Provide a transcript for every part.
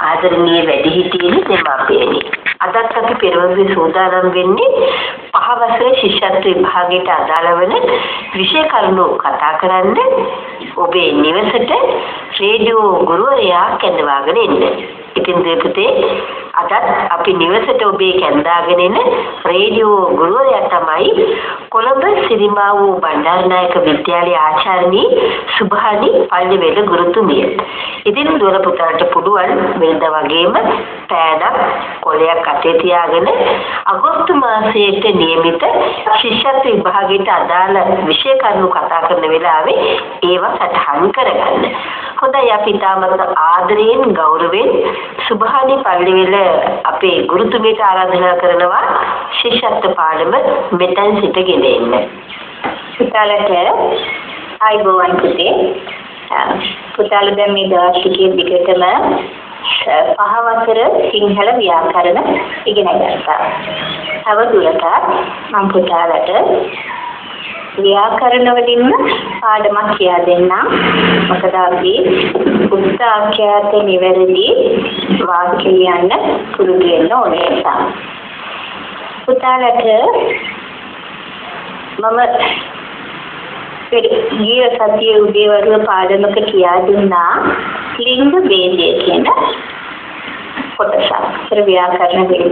ආදරණීය වැඩිහිටියනි දෙමාපියනි අදත් අපි පෙරවරුවේ සූදානම් වෙන්නේ පහ වසරේ ශිෂ්‍යත්ව විභාගයට අදාළ වන විෂය කරුණු කතා කරන්න ඔබේ නිවසට රේඩියෝ ගුරුවරයා කැඳවාගෙන එන්න. ඉතින් දෙපුතේ අදත් අපි නිවසට ඔබේ කැඳාගෙන එන රේඩියෝ ගුරුවරයා තමයි කොළඹ සිරිමාවු බණ්ඩාරනායක විද්‍යාලයේ ආචාර්යනී සුභානි පල්ලිවේල ගුරුතුමිය. ඉතින් දුවල පුතාට පුළුවන් වෙනද වගේම පෑනක් කොලයක් අතේ තියාගෙන අගෝස්තු මාසයේට නියමිත ශිෂ්‍යත්ව විභාගයට අදාළ විෂය කරුණු කතා කරන වෙලාවේ ඒවා සටහන් කරගන්න. හොඳයි අපි තාමත් ආදරයෙන් ගෞරවයෙන් සුභානි පල්ලිවේල අපේ ගුරුතුමියට ආරාධනා කරනවා ශිෂ්‍යත්ව පාඩම මෙතෙන් සිටගෙන එන්න. පුතාලට ආයිබෝවන් පුතේ. පුතාලා දැන් මේ දවස් ටිකේ දිගටම පහ වසර සිංහල ව්‍යාකරණ ඉගෙන ගත්තා. තව දුරටත් මම පුතාලට ව්‍යාකරණ වලින්ම පාඩමක් කියා දෙන්නම්. මොකද අපි උත්සාහයට නිවැරදි වාක්‍ය ලියන්න පුරුදු වෙන්න ඕනේ නිසා. පුතාලට මම ගිය සතියේ උදේ වරුව පාඩමක කියා දුන්නා ලිංග ભેදය කියන කොටසක්. ඒතර ව්‍යාකරණ වෙයි.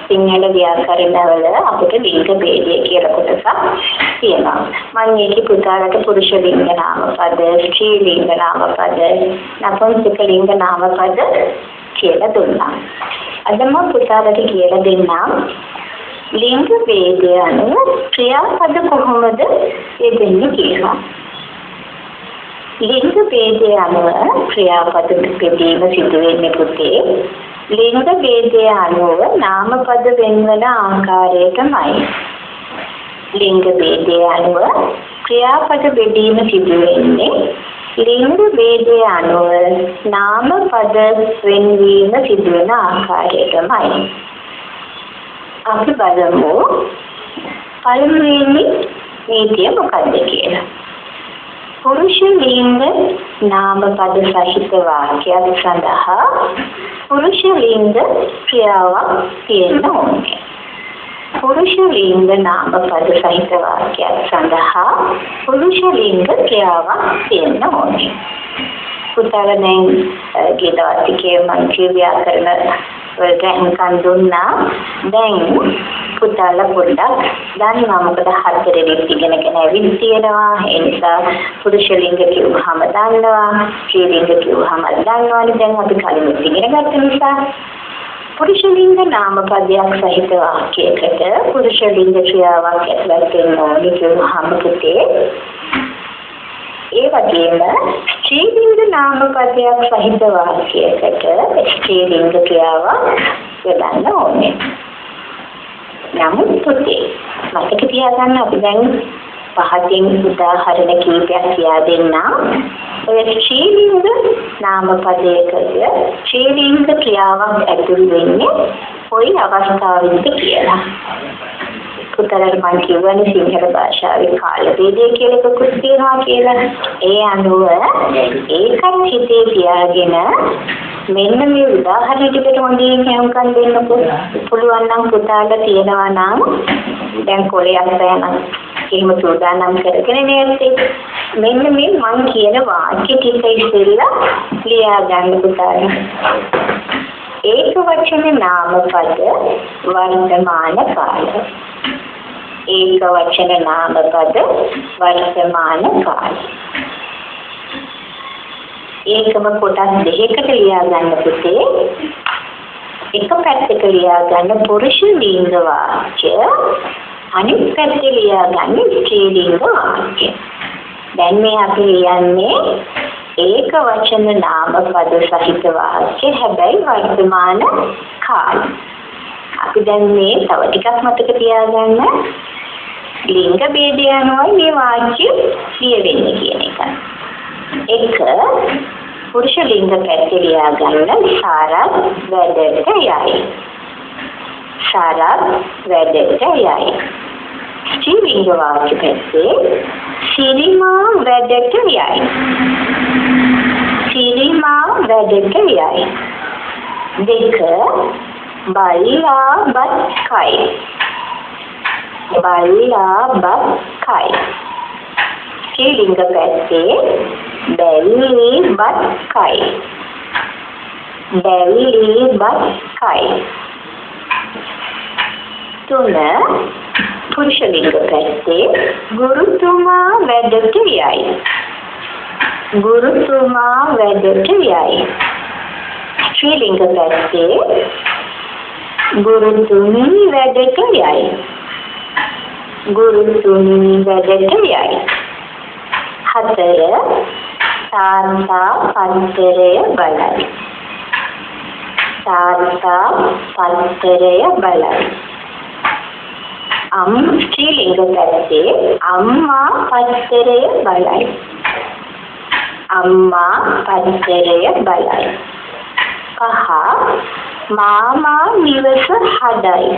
සිංහල ව්‍යාකරණවල අපිට ලිංග ભેදය කියලා කොටසක් තියෙනවා. මම මේකේ පුතාලට පුරුෂ ලිංග නාමපද, ස්ත්‍රී ලිංග නාමපද, නපුංසක ලිංග නාමපද කියලා දුන්නා. අද මම පුතාලට කියලා දෙන්නම් ලිංග ભેදය අනුව ක්‍රියාපද කොහොමද යෙදෙන්නේ කියලා. ලිංග ભેදය අනුව ක්‍රියාපද බෙදීම සිදු වෙන්නේ පුතේ. ලිංග ભેදය අනුව නාමපද වෙන්වන ආකාරයටමයි ලිංග ભેදය අනුව ක්‍රියාපද බෙදීම සිදු වෙන්නේ ලිංග ભેදය අනුව නාමපද වෙන්වීම සිදු වෙන ආකාරයටමයි අපි බලමු පළමුවෙනි නීතිය මොකක්ද කියලා. පුරුෂ ලිංග නාමපද සහිත වාක්‍යයක් සඳහා පුරුෂ ලිංග ක්‍රියාවක් තියෙන්න ඕනේ. පුරුෂ ලිංග නාමපද සහිත වාක්‍යයක් සඳහා පුරුෂ ලිංග ක්‍රියාවක් තියෙන්න ඕනේ. පුතාලා දැන් ගිය දවස් ටිකේ මම ව්‍යාකරණ වලට අහුම්කම් දුන්නා. දැන් පුතාලා පොඩ්ඩක් දන්නවා මොකද හතරෙදිත් ඉගෙනගෙන ඇවිත් තියෙනවා. ඒ නිසා පුරුෂ ලිංග කිව්වහම දන්නවා. ස්ත්‍රී ලිංග කිව්වහම දන්නවානේ. දැන් අපි කලින් ඉගෙන ගත්ත නිසා පුරුෂ ලිංග නාමපදයක් සහිත වාක්‍යයකට පුරුෂ ලිංග ක්‍රියාවක් ඇතුළත් වෙන්න ඕනේ කියවහම පුතේ ඒ වගේම ස්ත්‍රී ලිංග නාමපදයක් සහිත වාක්‍යයකට ස්ත්‍රී ලිංග ක්‍රියාවක් යොදන්න ඕනේ. නමුත් පුතේ මතක තියාගන්න අපි දැන් පහකින් උදාහරණ කීපයක් කියා දෙන්නම්. ඔය ස්ත්‍රී ලිංග නාමපදයකද ස්ත්‍රී ලිංග ක්‍රියාවක් ඇතුළු වෙන්නේ කොයි අවස්ථාවෙන්ද කියලා. පුතරට මම කියවනේ සිංහල භාෂාවේ කාල වේදේ කියලා එකකුත් තියෙනවා කියලා. ඒ අනුව ඒකත් හිතේ තියාගෙන මෙන්න මේ උදාහරණ ටිකට හොඳින් කියවුම්කම් දෙන්නකො. පුළුවන් නම් පුතාලා තියෙනවා නම් දැන් කොලයක් පෑනක් එහෙම සූදානම් කරගෙන නේද මෙන්න මේ මං කියන වාක්‍ය ටික ඉස්සෙල්ලා ලියා ගන්න පුතාලා. ඒක වචන නාමපද වර්තමාන කාල ඒක වචන නාමපද වර්තමාන කාල ඒකම කොටස් දෙකකට ලියා ගන්න පුතේ. එක පැත්තක ලියා ගන්න පුරුෂ ලිංග වාක්‍ය අනිත් පැත්තේ ලියා ගන්න ස්ත්‍රී ලිංග වාක්‍ය. දැන් මේ අපි ලියන්නේ ඒක වචන නාමපද සහිත වාක්‍ය හැබැයි වර්තමාන කාල අපි දැන් මේ තව ටිකක් මතක තියාගන්න ලිංග ભેදය අනුවයි මේ වාක්‍ය ලියවෙන්නේ කියන එක. එක පුරුෂ ලිංග පැත්තේ ලියා ගන්න සාරත් වැඩට යයි. සාරත් වැඩට යයි. ස්ත්‍රී ලිංග වාක්‍ය පැත්තේ සිරිමා වැඩට යයි. සිරිමා වැඩට යයි. දෙක බල්ලා බත් කයි බල්ලා බත් කයි ශ්‍රී පැත්තේ බැල්ලි බත් කයි බැල්ලි බත් කයි තුන පුරුෂ ලිංග පැත්තේ ගුරුතුමා වැඩට යයි. ගුරුතුමා වැඩට යයි. ශ්‍රී ලිංග පැත්තේ ගුරුතුමී වැඩට යයි. ගුරුතුමී වැඩට යයි. හතර තාත්තා පත්තරය බලයි. තාත්තා පත්තරය බලයි. අම් ශ්‍රී ලිංග පැත්තේ අම්මා පත්තරය බලයි. අම්මා පත්තරය බලයි. පහ මාමා නිවස හදයි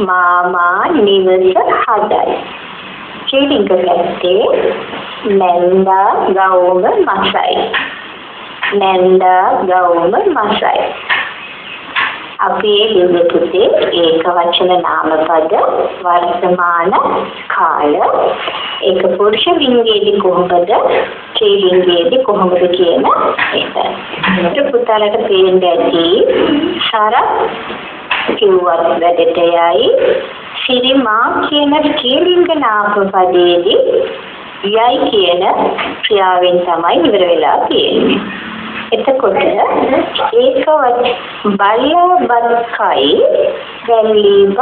මාමා නිවස හදයි ශ්‍රී ලිංග පැත්තේ නැන්දා ගෞම මසයි නැන්දා ගෞම මසයි අපේ ලිංග පුතේ ඒක වචන නාමපද වර්තමාන කාල ඒක පුරුෂ ලිංගයේදී කොහොමද ශ්‍රී ලිංගයේදී කොහොමද කියන එක. ඒක පුතාලට පේන්න ඇති සරත් කිව්වත් වැඩට යයි සිරිමා කියන ශ්‍රී ලිංග නාමපදයේදී යයි කියන ක්‍රියාවෙන් තමයි ඉවර වෙලා තියෙන්නේ. එතකොට ඒක බල්ලා බත්කයි වැල්ලීම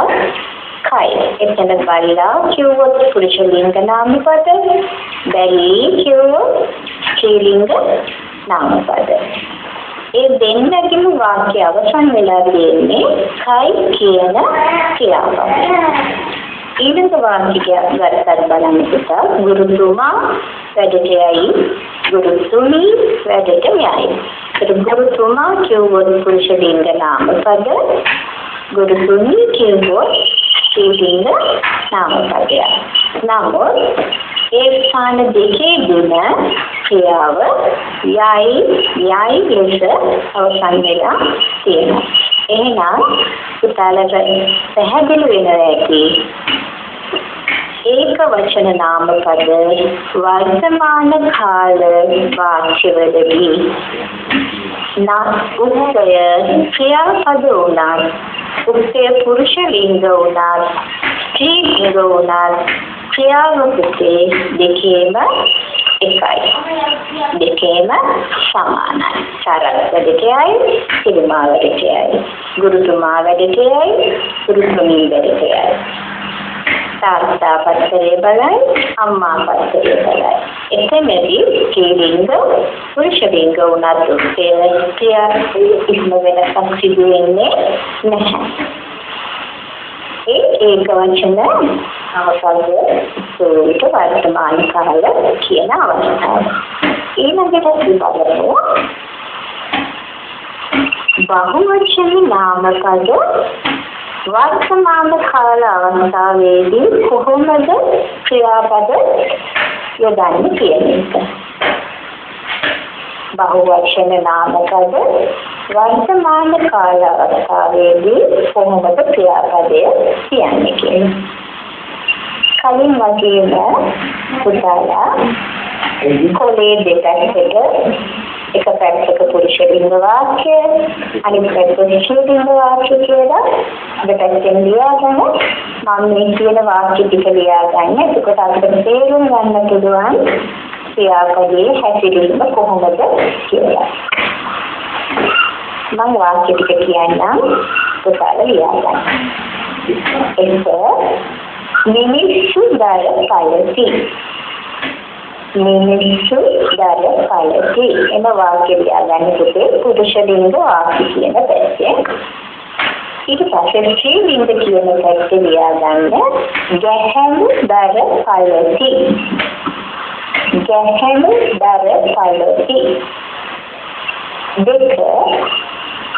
කයි. එතන බල්ලා කිව්වොත් පුරුෂ ලිංග නාමපද බැලී කිව්වොත් ස්ත්‍රී ලිංග නාමපද ඒ දෙන්නගේම වාක්‍ය අවසන් වෙලා තියෙන්නේ කයි කියන ක්‍රියාව. ඊළඟ වාක්‍යය ගත්තත් බලන්න පුතා ගුරුතුමා වැඩට යයි ගුරුතුමී වැඩට යයි. ඒක ගුරුතුමා කියවොත් පුරුෂ ලිංග නාමපද ගුරුතුමී කියවොත් ස්ත්‍රී ලිංග නාමපදය. නමුත් ඒ ස්ථාන දෙකේදීම ක්‍රියාව යයි යයි ලෙස අවසන් වෙලා තියෙනවා. එහෙනම් පුතාලට පැහැදිලි වෙනවා ඇති ඒක වචන නාමපද වර්තමාන කාල වාක්‍යවලදී නාස්කුත්ය ක්‍රියාපද උනත් උක්තය පුරුෂ ලිංග උනත් ස්ත්‍රී ලිංග උනත් ක්‍රියාවකේ දෙකේම එකයි දෙකේම සමානයි. සරල වැඩකයයි සිරිමා වැඩකයයි. ගුරුතුමා වැඩකයයි ගුරුතුමී වැඩකයයි. තාත්තා පත්තරේ බලයි අම්මා පත්තරේ බලයි. එතෙමෙදි ස්ත්‍රීලිංග පුරුෂ ලිංග උනත් උත්තේ ක්‍රියා ඉක්ම වෙනසක් සිදු වෙන්නේ නැහැ. ඒ ඒක වචන අවසන්ය සූරිත වර්තමාන කාල කියන අවස්ථාව ඊළඟට බලමු බහුවචන නාමපද වර්තමාන කාල අවස්ථාවේදී කොහොමද ක්‍රියාපද යොදන්නේ කියන එක. බහුවචන නාමපද වර්තමාන කාල අවස්ථාවේදී කොහොමද ක්‍රියාපදය කියන්නේ කියන. කලින් වගේම පුතාලා කොලේ දෙකකට එක පැත්තක පුරුෂ ලිංග වාක්‍ය අනිත් පැත්තේ ස්ත්‍රී ලිංග වාක්‍ය කියලා දෙපැත්තෙන් ලියාගෙන මම මේ කියන වාක්‍ය ටික ලියාගන්න. එතකොට අපිට තේරුම් ගන්න පුළුවන් ක්‍රියාපදයේ හැසිරීම කොහොමද කියලා. මම වාක්‍ය ටික කියන්නම්. පුතාලා ලියාගන්න. ඒක මිනිස්සු දර කලති මිනිස්සු දර කලති එම වාක්‍ය ලියාගන්න පුතේ පුරුෂ ලිංග වාක්‍ය කියන පැත්තේ. ඊට පස්සේ ස්ත්‍රී ලිංග කියන පැත්තේ ලියාගන්න ගැහැණු දර කලති ගැහැණු දර කලති දෙක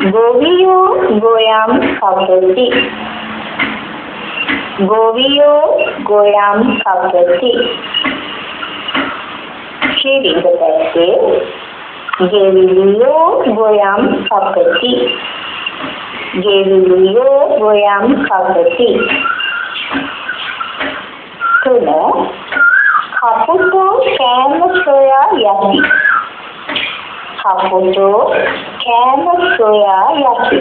ගෝවියෝ ගෝයම් කපති ගෝවියෝ ගෝයම් කපති ශ්‍රී ලිංග පැත්තේ ගෙවිලියෝ ගොයම් කපති ගෙවිලියෝ ගොයම් කපති තුන කපුටෝ කෑම සොයා යති. කපුටෝ කෑම සොයා යති.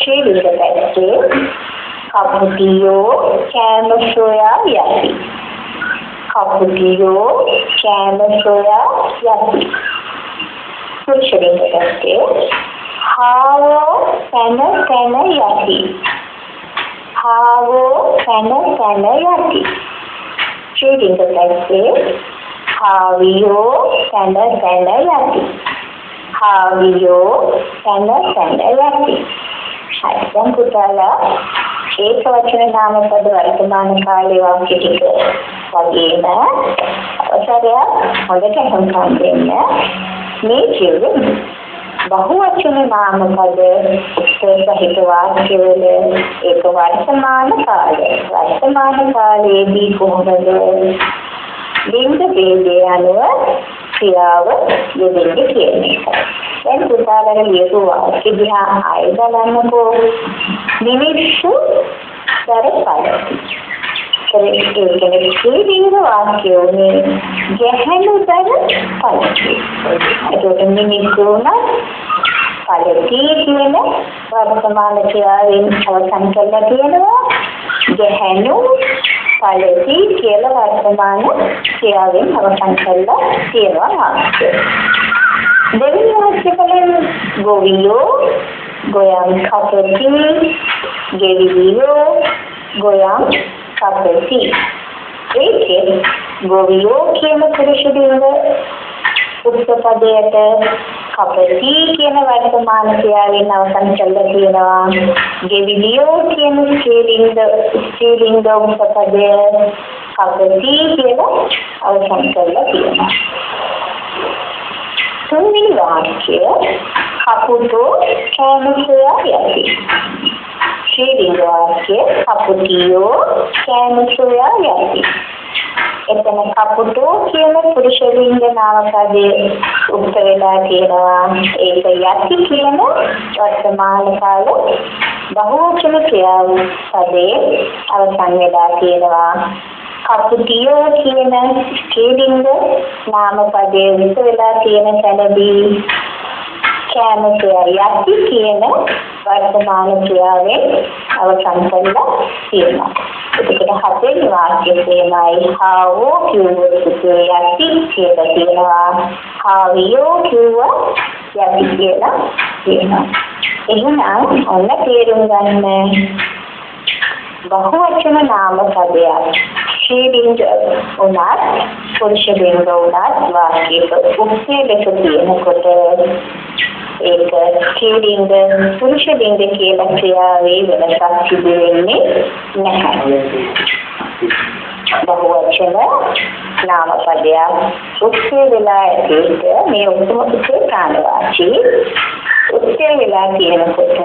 ශ්‍රී විදපැත්තේ කපුටියෝ කෑම සොයා යති. කපුටියෝ කෑම සොයා යති. පුරුෂලිංග පැත්තේ හාවෝ පැන පැන යති. හාවෝ පැන පැන යති. ශ්‍රීලිංග පැත්තේ හාවියෝ පැන පැන යති හාවියෝ පැන පැන යති හරි දැන් පුතාලා ඒක වචන නාමපද වර්තමාන කාලේ වාක්‍ය ටික වගේම අවසරයක් හොඳට හඳුන්වා දෙන්න මේ කියන්නේ බහුවචන නාමපද සහිත වාක්‍යවල ඒක වර්තමාන කාලය වර්තමාන කාලයේදී කොහොමද ලිංග ભેදය අනුව ක්‍රියාව යෙදෙන්නේ කියන එක. දැන් පුතාලට ලියපු වාක්‍ය දිහා ආයෙ බලන්නකෝ. මිනිස්සු දරපල. ඒ කියන්නේ ස්ත්‍රීලිංග වාක්‍ය උනේ ගැහැණු දර පළති. ඒකට මිනිස්සු උනත් පළති කියන වර්තමාන ක්‍රියාවෙන් අවසන් කරලා තියෙනවා. ගැහැණු පළති කියලා වර්තමාන ක්‍රියාවෙන් අවසන් කරලා තියෙනවා වාක්‍ය. දෙවෙනි වාක්‍ය වලින් ගෝවියෝ ගෝයම් කපති ගෙවියෝ ගෝයම් කපති ඒකේ ගෝවියෝ කියන පුරුෂ ලිංග උප්පපදයට කපති කියන වර්තමාන ක්‍රියාවෙන් අවසන් කරලා තියෙනවා. ගෙවිලියෝ කියන ස්ත්‍රීලිංග ස්ත්‍රීලිංග උප්පපදය කපති කියලා අවසන් කරලා තියෙනවා. තුන්වෙනි වාක්‍ය කපුටෝ කෑමසොයා යති. ශ්‍රීලිංග වාක්‍ය කපුටියෝ කෑමසොයා යති. එතන කපුටෝ කියන පුරුෂ ලිංග නාම පදේ උක්ත වෙලා තියෙනවා ඒක යති කියන වර්තමාන කාල බහුවචන ක්‍රියාව පදේ අවසන් වෙලා තියෙනවා කපුටියෝ කියන ස්ත්‍රීලිංග නාම පදේ විස වෙලා තියෙන තැනදී කෑම ක්‍රියා යති කියන වර්තමාන ක්‍රියාවෙන් අවසන් කරලා තියෙනවා. එතකොට හතෙන් වාක්‍ය තේමයි හාවෝ කියුවොත් යටි කියලා තියෙනවා හාවියෝ කිව්වා යටි කියලා තියෙනවා එහෙනම් ඔන්න තේරුම් ගන්න. බහුවචන නාම පදයක්. ශ්‍රීලිංග උනත් පුරුෂ ලිංග උනත් වාක්‍යයක උක්තේ ලෙස තියෙනකොට ඒක ස්ත්‍රීලිංග පුරුෂ ලිංග කියලා ක්‍රියාවේ වෙනසක් සිදු වෙන්නේ නැහැ. බහුවචන නාම පදයක් උත්සේ වෙලා ඇතිට මේ උතුම් උත්සේ කාණවාචී උත්සේ වෙලා කියනකොට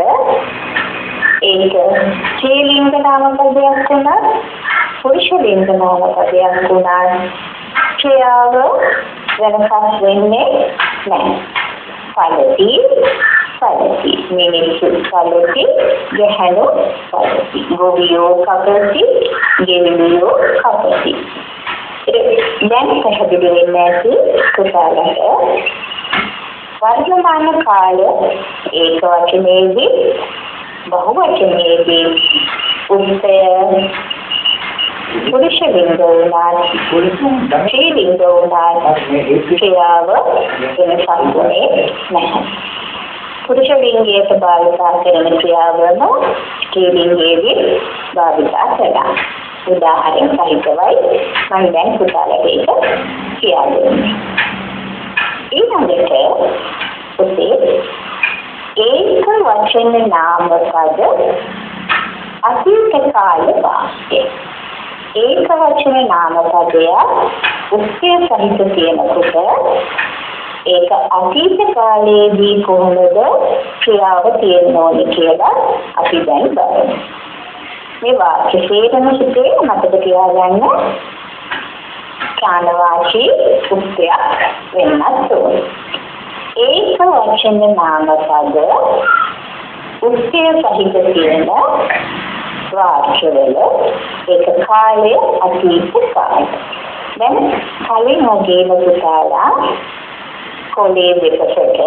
ඒක ස්ත්‍රීලිංග නාම පදයක් වුණත් පුරුෂ ලිංග නාම පදයක් වුණත් ක්‍රියාව වෙනසක් වෙන්නේ නැහැ. පළති පළති මිනිස්සු පළති ගැහැණු පළති ගොවියෝ කපති ගෙවිලියෝ කපති. දැන් පැහැදිලි වෙන්නේ නැති කුසලට වර්තමාන කාල ඒක වචනයේදී බහු වචනයේදී උත්තය පුරුෂ ලිංග උනාත් ස්ත්‍රී ලිංග උනාත් ක්‍රියාව වෙනසක් වුණේ නැහැ. පුරුෂ ලිංගයට භාවිතා කරන ක්‍රියාවම ස්ත්‍රී ලිංගයේදී භාවිතා කළා. උදාහරණ සහිතවයි මම දැන් පුතාලට ඒක කියා දෙන්නේ. ඊළඟට පුතේ ඒක වචන නාම පද අතීත කාල වාක්‍ය ඒක වචන නාම පදයක් උත්ය සහිත තියෙනකොට ඒක අතීත කාලයේදී කොහොමද ක්‍රියාව තියෙන්න ඕනේ කියලා අපි දැන් බලමු. මේ වාක්‍ය හේතන සිටේ මතක තියාගන්න ප්‍රාණවාචී උක්තයක් වෙන්නත් ඕනේ. ඒක වචන නාමපද උක්තිය සහිත තියෙන වාක්‍යවල ඒක කාලය අතීත කාලය. දැන් කලින් වගේම පුතාලා කොලේ දෙකකට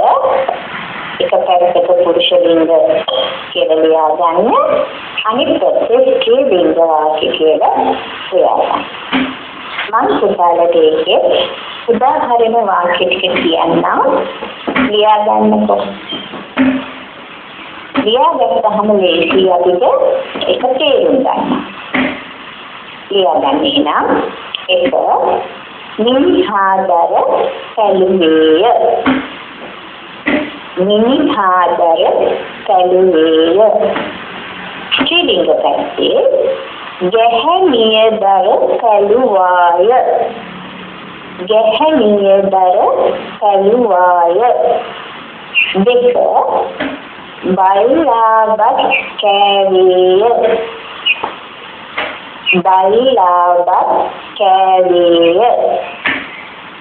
එක පැත්තක පුරුෂ ලිංග කියලා ලියා ගන්න අනිත් පැත්තේ ස්ත්‍රී ලිංග වාක්‍ය කියලා ලියා ගන්න. මම පුතාලට ඒකේ උදාහරණ වාක්‍ය ටික කියන්නම් ලියා ගන්නකො. ලියා ගත්තහම ලේසි අපිට එක තේරුම් ගන්න. ලියා ගන්නේ නම් එක මිනිහාදර සැලුවේය. මිනිහාදර සැලුවේය. ශ්‍රීලිංග පැත්තේ ගැහැණියදර සැලුවාය. ගැහැණියදර සැලුවාය. දෙක බයිලාබත් කෑවේය. බයිලාබත් කෑවේය.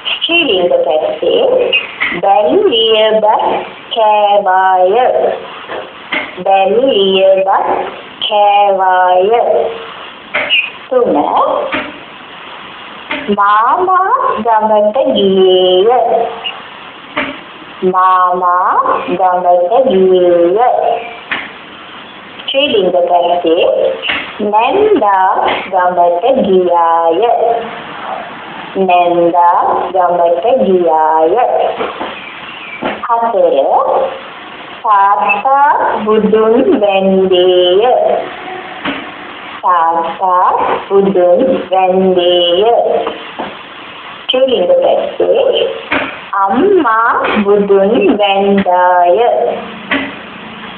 ශ්‍රීලිංග පැත්තේ බැලියබත් කෑවාය. බැලියබත් කෑවාය. තුන මාමා ගමට ගියේය. මාමා ගමට ගියේය ශ්‍රීලිංග පැත්තේ නැන්දා ගමට ගියාය. නැන්දා ගමට ගියාය. හතර තාත්තා බුදුන් වැන්දේය. තාත්තා බුදුන් වැන්දේය. ශ්‍රීලිංග පැත්තේ අම්මා බුදුන් වැන්දාය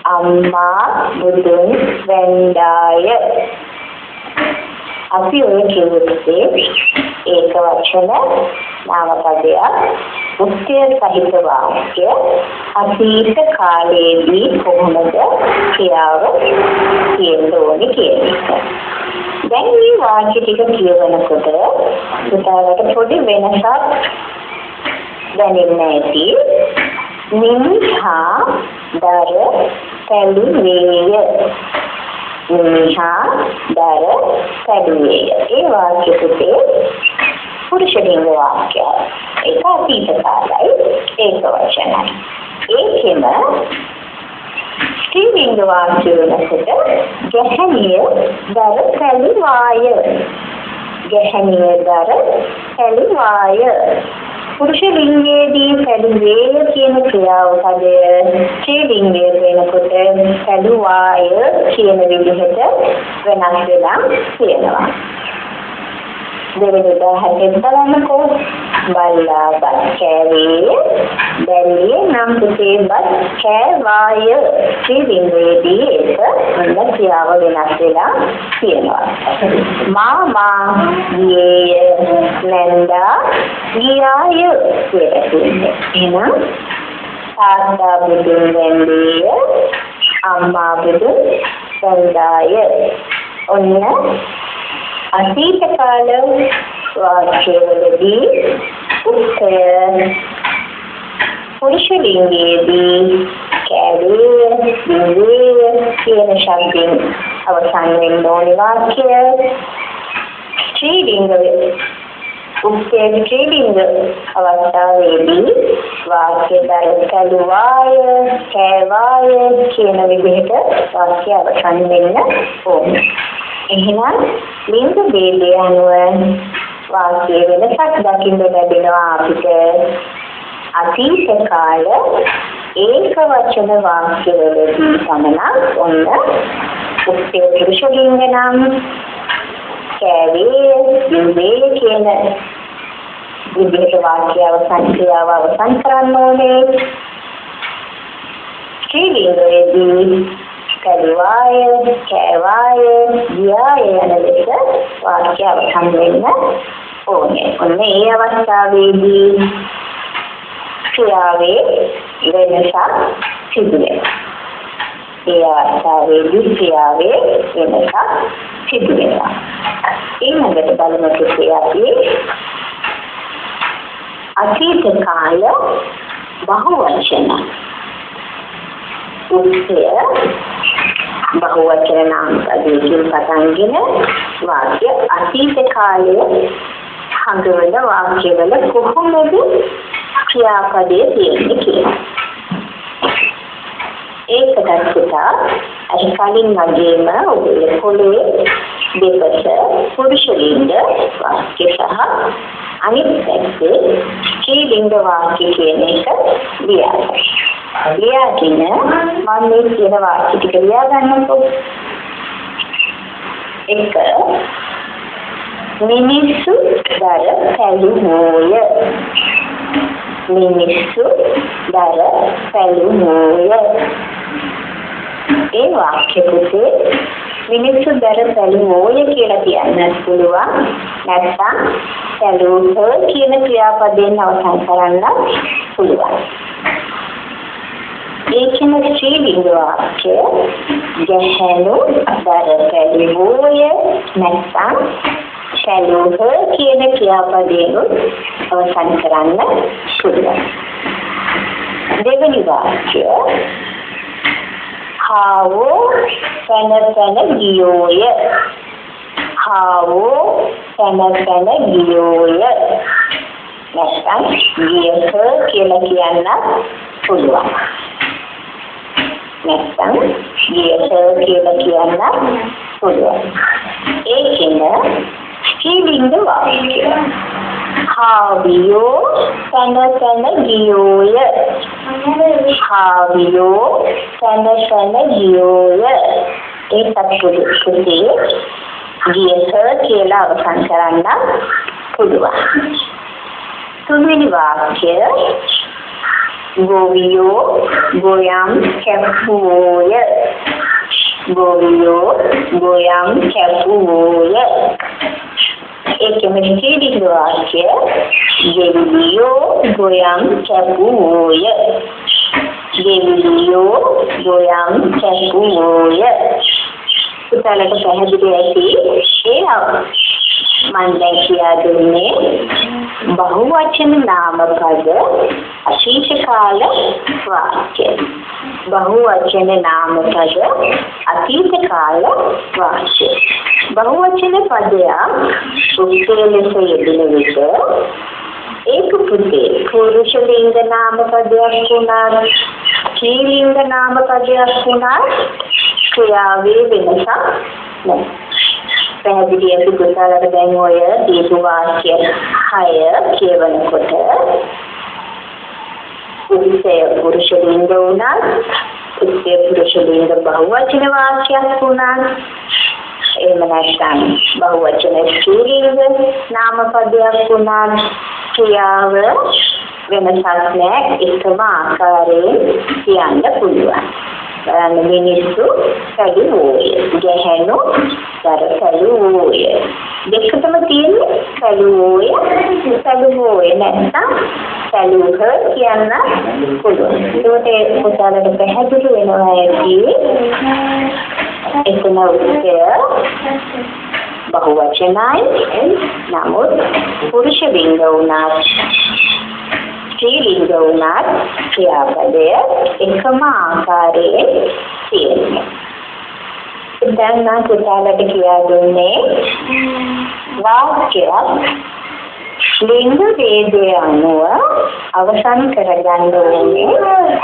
අම්මා බුදුන් වැන්දාය අපි ඔය කිව්වේ ඒක වචන නාමපදයක් උත්ය සහිත වාක්‍ය අතීත කාලයේදී කොහොමද ක්‍රියාව තියෙන්න ඕනේ කියන එක. දැන් මේ වාක්‍ය ටික කියවනකොට පුතාලට පොඩි වෙනසක් දැනෙන්න ඇති. මිනිහා දර පැළුවේය. මිනිහා දර පැළුවේය. ඒ වාක්‍ය පුතේ පුරුෂ ලිංග වාක්‍යය. ඒක අතීත කාලයි ඒක වචනයි. ඒකෙම ස්ත්‍රී ලිංග වාක්‍ය වෙනකොට ගැහණිය දර පැළුවාය. ගැහණිය දර පැළුවාය. පුරුෂ ලිංගයේදී පැළුවේ කියන ක්‍රියාව පදය ස්ත්‍රී ලිංගයේ වෙනකොට පැළුවාය කියන විදිහට වෙනස් වෙලා තියෙනවා. දෙවෙනි උදාහරණයක් බලන්නකෝ. බල්ලා බත් කෑවේ බැල්ලිය නම් පුතේ බත් කෑවාය ස්ත්‍රී ලිංගයේදී ඒක මොන ක්‍රියාව වෙනස් වෙලා තියෙනවා. මාමා ගියේය නැන්දා ගියාය කියලා කියන්නේ. එහෙනම් තාත්තා බුදුන් වැන්දේය අම්මා බුදුන් වැන්දාය. ඔන්න අතීත කාල වාක්‍යවලදී උත්තර පුරුෂ ලිංගයේදී කැලේ දිවේ කියන ශබ්දෙන් අවසන් වෙන්න ඕනේ වාක්‍ය. ස්ත්‍රී ලිංගයේ උත්තර ස්ත්‍රී ලිංග අවස්ථාවේදී වාක්‍ය දරකලුවාය කෑවාය කියන විදිහට වාක්‍ය අවසන් වෙන්න ඕනේ. එහෙනම් ලිංග ભેදය අනුව වාක්‍ය වෙනසක් දකින්න ලැබෙනවා අපිට. අතීත කාල ඒක වචන වාක්‍යවලදී පමණක් ඔන්න උත්තර පුරුෂ ලිංග නම් කෑවේ යුවේ කියන විදිහට වාක්‍ය අවසන් ක්‍රියාව අවසන් කරන්න ඕනේ. ස්ත්‍රී ලිංගයේදී කරුවාය කෑවාය ගියාය යන ලෙස වාක්‍ය අවසන් වෙන්න ඕනේ. ඔන්න ඒ අවස්ථාවේදී ක්‍රියාවේ වෙනසක් සිදු වෙනවා. ඒ අවස්ථාවේදී ක්‍රියාවේ වෙනසක් සිදු වෙනවා. ඊළඟට බලමු අපි අතීත කාල බහුවචන උත්සය බහුවචන නාම පදයෙන් පටන්ගෙන වාක්‍ය අතීත කාලයේ හඟවන වාක්‍යවල කොහොමද ක්‍රියාපදයේ තියෙන්නේ කියලා. ඒකටත් පුතා අර කලින් වගේම ඔබේ පොළේ දෙපස පුරුෂ ලිංග වාක්‍ය සහ අනිත් පැත්තේ ස්ත්‍රී ලිංග වාක්‍ය කියන එක ලියන්න. ලියාගෙන මම මේ කියන වාක්‍ය ටික ලියා ගන්නකො. එක මිනිස්සු දර පැලුමෝය මිනිස්සු දර පැලුමෝය ඒ වාක්‍ය පුතේ මිනිස්සු දර පැලුමෝය කියලා කියන්නත් පුළුවන් නැත්නම් පැලුහ කියන ක්‍රියාපදයෙන් අවසන් කරන්න පුළුවන් ඒකෙන ශ්‍රී ලිංග වාක්‍ය ගැහැණු දර පැලුමෝය නැත්නම් පැලුහ කියන ක්‍රියාපදයෙන් අවසන් කරන්න පුළුවන්. දෙවෙනි වාක්‍ය හාවෝ පැන පැන ගියෝය හාවෝ පැන පැන ගියෝය නැත්නම් ගියහ කියලා කියන්න පුළුවන්. නැත්නම් ගියහ කියලා කියන්න පුළුවන්. ඒකෙන ස්ත්‍රීලිංග වාක්‍ය හාවියෝ පැන පැන ගියෝය. හාවියෝ පැන පැන ගියෝය. ඒ සත්පුරුෂයේ ගියස කියලා අවසන් කරන්න පුළුවන්. තුන්වෙනි වාක්‍ය. ගෝවියෝ ගෝයම් කැපුවෝය ගෝවියෝ ගෝයම් කැපුවෝය ඒකෙම ස්ත්‍රීලිංග වාක්‍ය? ගෙවිලියෝ ගෝයම් කැපුවෝය ගෙවිලියෝ ගෝයම් කැපුවෝය පුතාලට පැහැදිලි ඇති ඒ මම දැන් කියා දුන්නේ බහුවචන නාමපද අතීත කාල වාක්‍ය. බහුවචන නාමපද අතීත කාල වාක්‍ය. බහුවචන පදයක් උත්තර ලෙස යෙදෙන විට ඒක පුතේ පුරුෂ ලිංග නාම පදයක් වුණා ස්ත්‍රී ලිංග නාම පදයක් වුණා ක්‍රියාවේ වෙනසක් නැහැ. පැහැදිලි ඇති පුතාලට දැන් ඔය දීපු වාක්‍ය 6 කියවනකොට උත්සය පුරුෂ ලිංග වුණා උත්සය පුරුෂ ලිංග බහුවචන වාක්‍යයක් වුණා එහෙම නැත්නම් බහුවචන ස්ත්‍රී ලිංග නාම පදයක් වුණා ක්‍රියාව වෙනසක් නැහැ. එකම ආකාරයෙන් කියන්න පුළුවන්. බලන්න මිනිස්සු සැලුවෝය. ගැහැණු දර සැලුවෝය. දෙකටම තියෙන්නේ සැලුවෝය. සැලුවෝය නැත්නම් සැලුහ කියන්න පුළුවන්. ඒකට පුතාලට පැහැදිලි වෙනවා ඇති එතන උත්තය බහුවචනයි. නමුත් පුරුෂ ලිංග වුණත් ස්ත්‍රී ලිංග වුණත් ක්‍රියාපදය එකම ආකාරයේ තියෙනවා. දැන් නම් පුතාලට කියා දුන්නේ වාක්‍යයක් ලිංග ભેදය අනුව අවසන් කරගන්න ඕනේ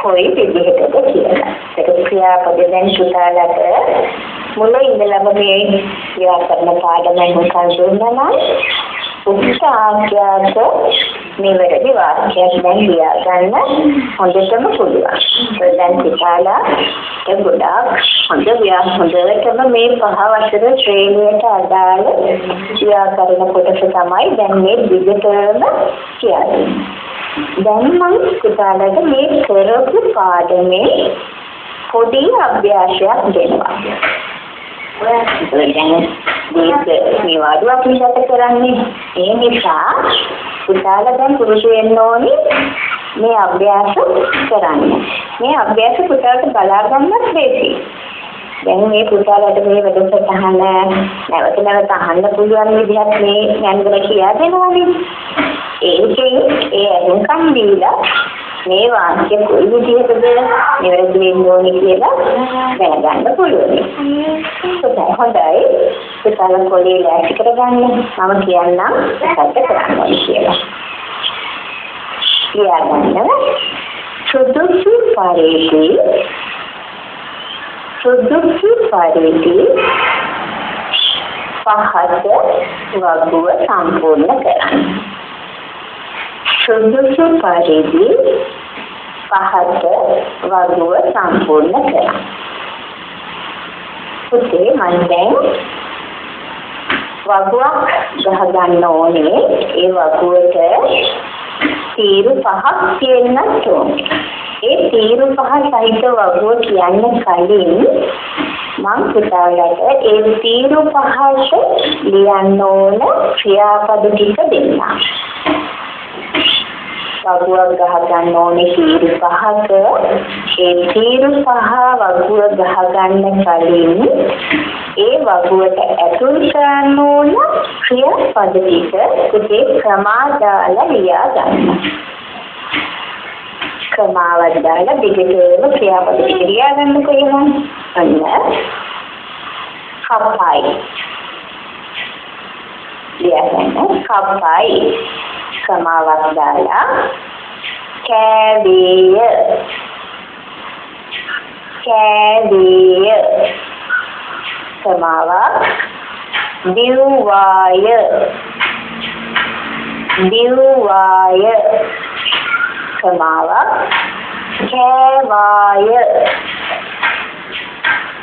කොයි විදිහටද කියලා. ඒක ක්‍රියාපද දැන් පුතාලට මුල ඉඳලම මේ ව්‍යාකරණ පාඩම හුඟක් දුන්නා නම් උත්සාහයක් නිවැරදි වාක්‍යයක් දැන් ලියා ගන්න හොඳටම පුළුවන්. දැන් පිටාලා ඒ ගොඩාක් හොඳ ව්‍යා හොඳටම මේ පහ වසර ශ්‍රේණියට අදාළ ව්‍යාකරණ කොටස තමයි දැන් මේ දිගටම කියන්නේ. දැන් මම පිටාලට මේ කරපු පාඩමේ පොඩි අභ්‍යාසයක් දෙනවා. දැන් මේක මේ වාදුවක් විගත කරන්නේ ඒ නිසා පුතාලා දැන් පුරුදු වෙන්න ඕනි මේ අභ්‍යාස කරන්න. මේ අභ්‍යාස පුතාලට බලා ගන්නත් ලේසියි. දැන් මේ පුතාලට මේ වැඩසටහන නැවත නැවත අහන්න පුළුවන් විදිහට මේ ගැඹුර කියලා දෙනවානේ. ඒකෙන් ඒ අහුම්කම් දීලා මේ වාක්‍ය කොයි විදිහටද නිවැරදි වෙන්න ඕනේ කියලා දැනගන්න පුළුවන්. ඒක හොඳයි. පුතාලා කොලේ ලෑස්ති කරගන්න මම කියන්නම් සත්‍ය කරන්න ඕනේ කියලා. ලියාගන්න සුදුසු පරිදි සුදුසු පරිදි පහත වගුව සම්පූර්ණ කරන්න. සුදුසු පරිදි පහත වගුව සම්පූර්ණ කරන්න. පුතේ මම දැන් වගුවක් ගහ ගන්න ඕනේ ඒ වගුවට තීරු පහක් තියෙන්නත් ඕනේ. ඒ තීරු පහ සහිත වගුව කියන්න කලින් මම පුතාලට ඒ තීරු පහට ලියන්න ඕන ක්‍රියාපද ටික දෙන්නම්. වගුවක් ගහ ගන්න ඕනේ තීරු පහක ඒ තීරු පහ වගුව ගහ ගන්න කලින් ඒ වගුවට ඇතුල් කරන්න ඕන ක්‍රියාපද ටික පුතේ ක්‍රමාදාලා ලියා ගන්න. ක්‍රමාවක් දාලා දිගටම ක්‍රියාපද ටික ලියා ගන්නකො එහෙනම්. අන්න කපයි. ලියා ගන්න කපයි. samalasdaya carrier carrier samala divaya divaya samala kevaya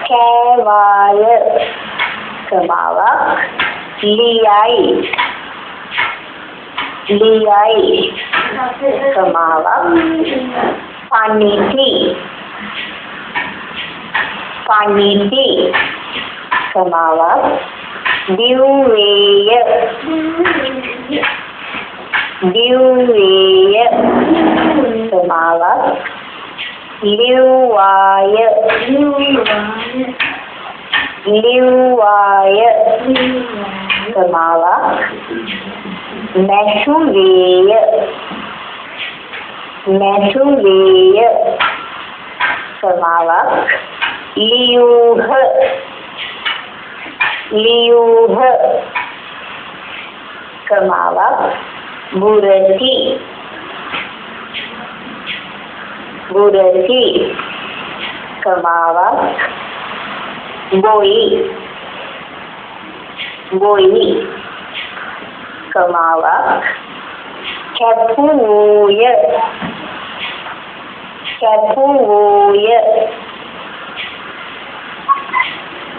kevaya samala liyai DI Kamala. Paniti. Paniti. Kamala. Duvaya Duvaya Kamala. Liwaya. Liwaya. Kamala. मैसुवेय मैसुवेय समावक लियूह लियूह समावक बुरसी। बुरसी। समावक बोई। बोई। බොයි කමාවක් කැපුය කැපුය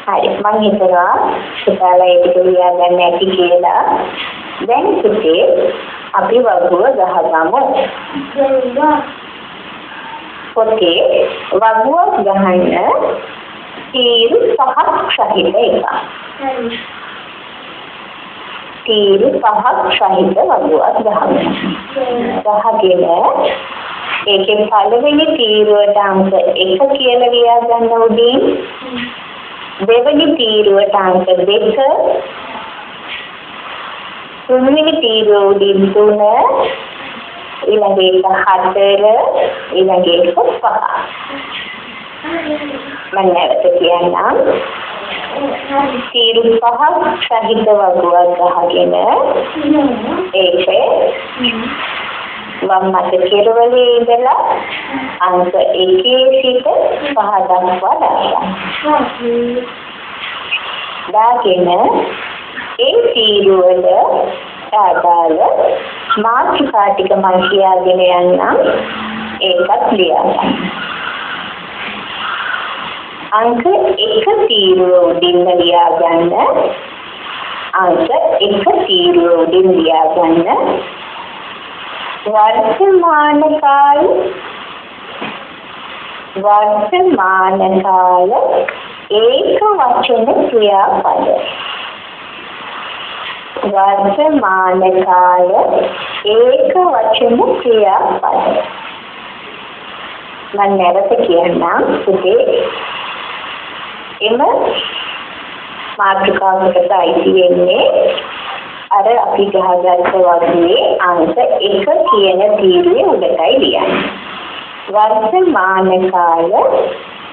හරි මම හිතනවා පුතාලා ඒක ලියා ගන්න ඇති කියලා දැන් පුතේ අපි වගුව ගහගමු පොතේ වගුවක් ගහන්න තීරු පහක් සහිත එකක්. තීරු පහක් සහිත වගුවක් ගහන්න. ගහගෙන ඒකේ පළවෙනි තීරුවට අංක 1 කියලා ලියා ගන්න උඩින් දෙවෙනි තීරුවට අංක 2 තුන්වෙනි තීරුව උඩින් 3 ඊළඟ එක හතර. ඊළඟ එක පහ. මම නැවත කියන්නම්. තීරු පහක් සහිත වගුවක් ගහගෙන ඒකේ වම් මත කෙරවලේ ඉඳලා අංක එකේ සිට පහ දක්වා දාගන්න. දාගෙන ඒ තීරුවල අදාළ මාතෘකා ටික මම කියාගෙන යන්නම් ඒකත් ලියා ගන්න. අංක 1 තීරුව උඩින් ලියා ගන්න. අංක 1 තීරුව උඩින් ලියා ගන්න. වර්තමාන කාල වර්තමාන කාල ඒක වචන ක්‍රියාපද වර්තමාන කාල ඒක වචන ක්‍රියාපද මම නැවත කියන්නම් පුතේ එම මාතෘකාවකට අයිති වෙන්නේ අර අපි ගහගත්ත වගේ අංක 1 කියන තීරුවේ උඩටයි ලියන්නේ. වර්තමාන කාල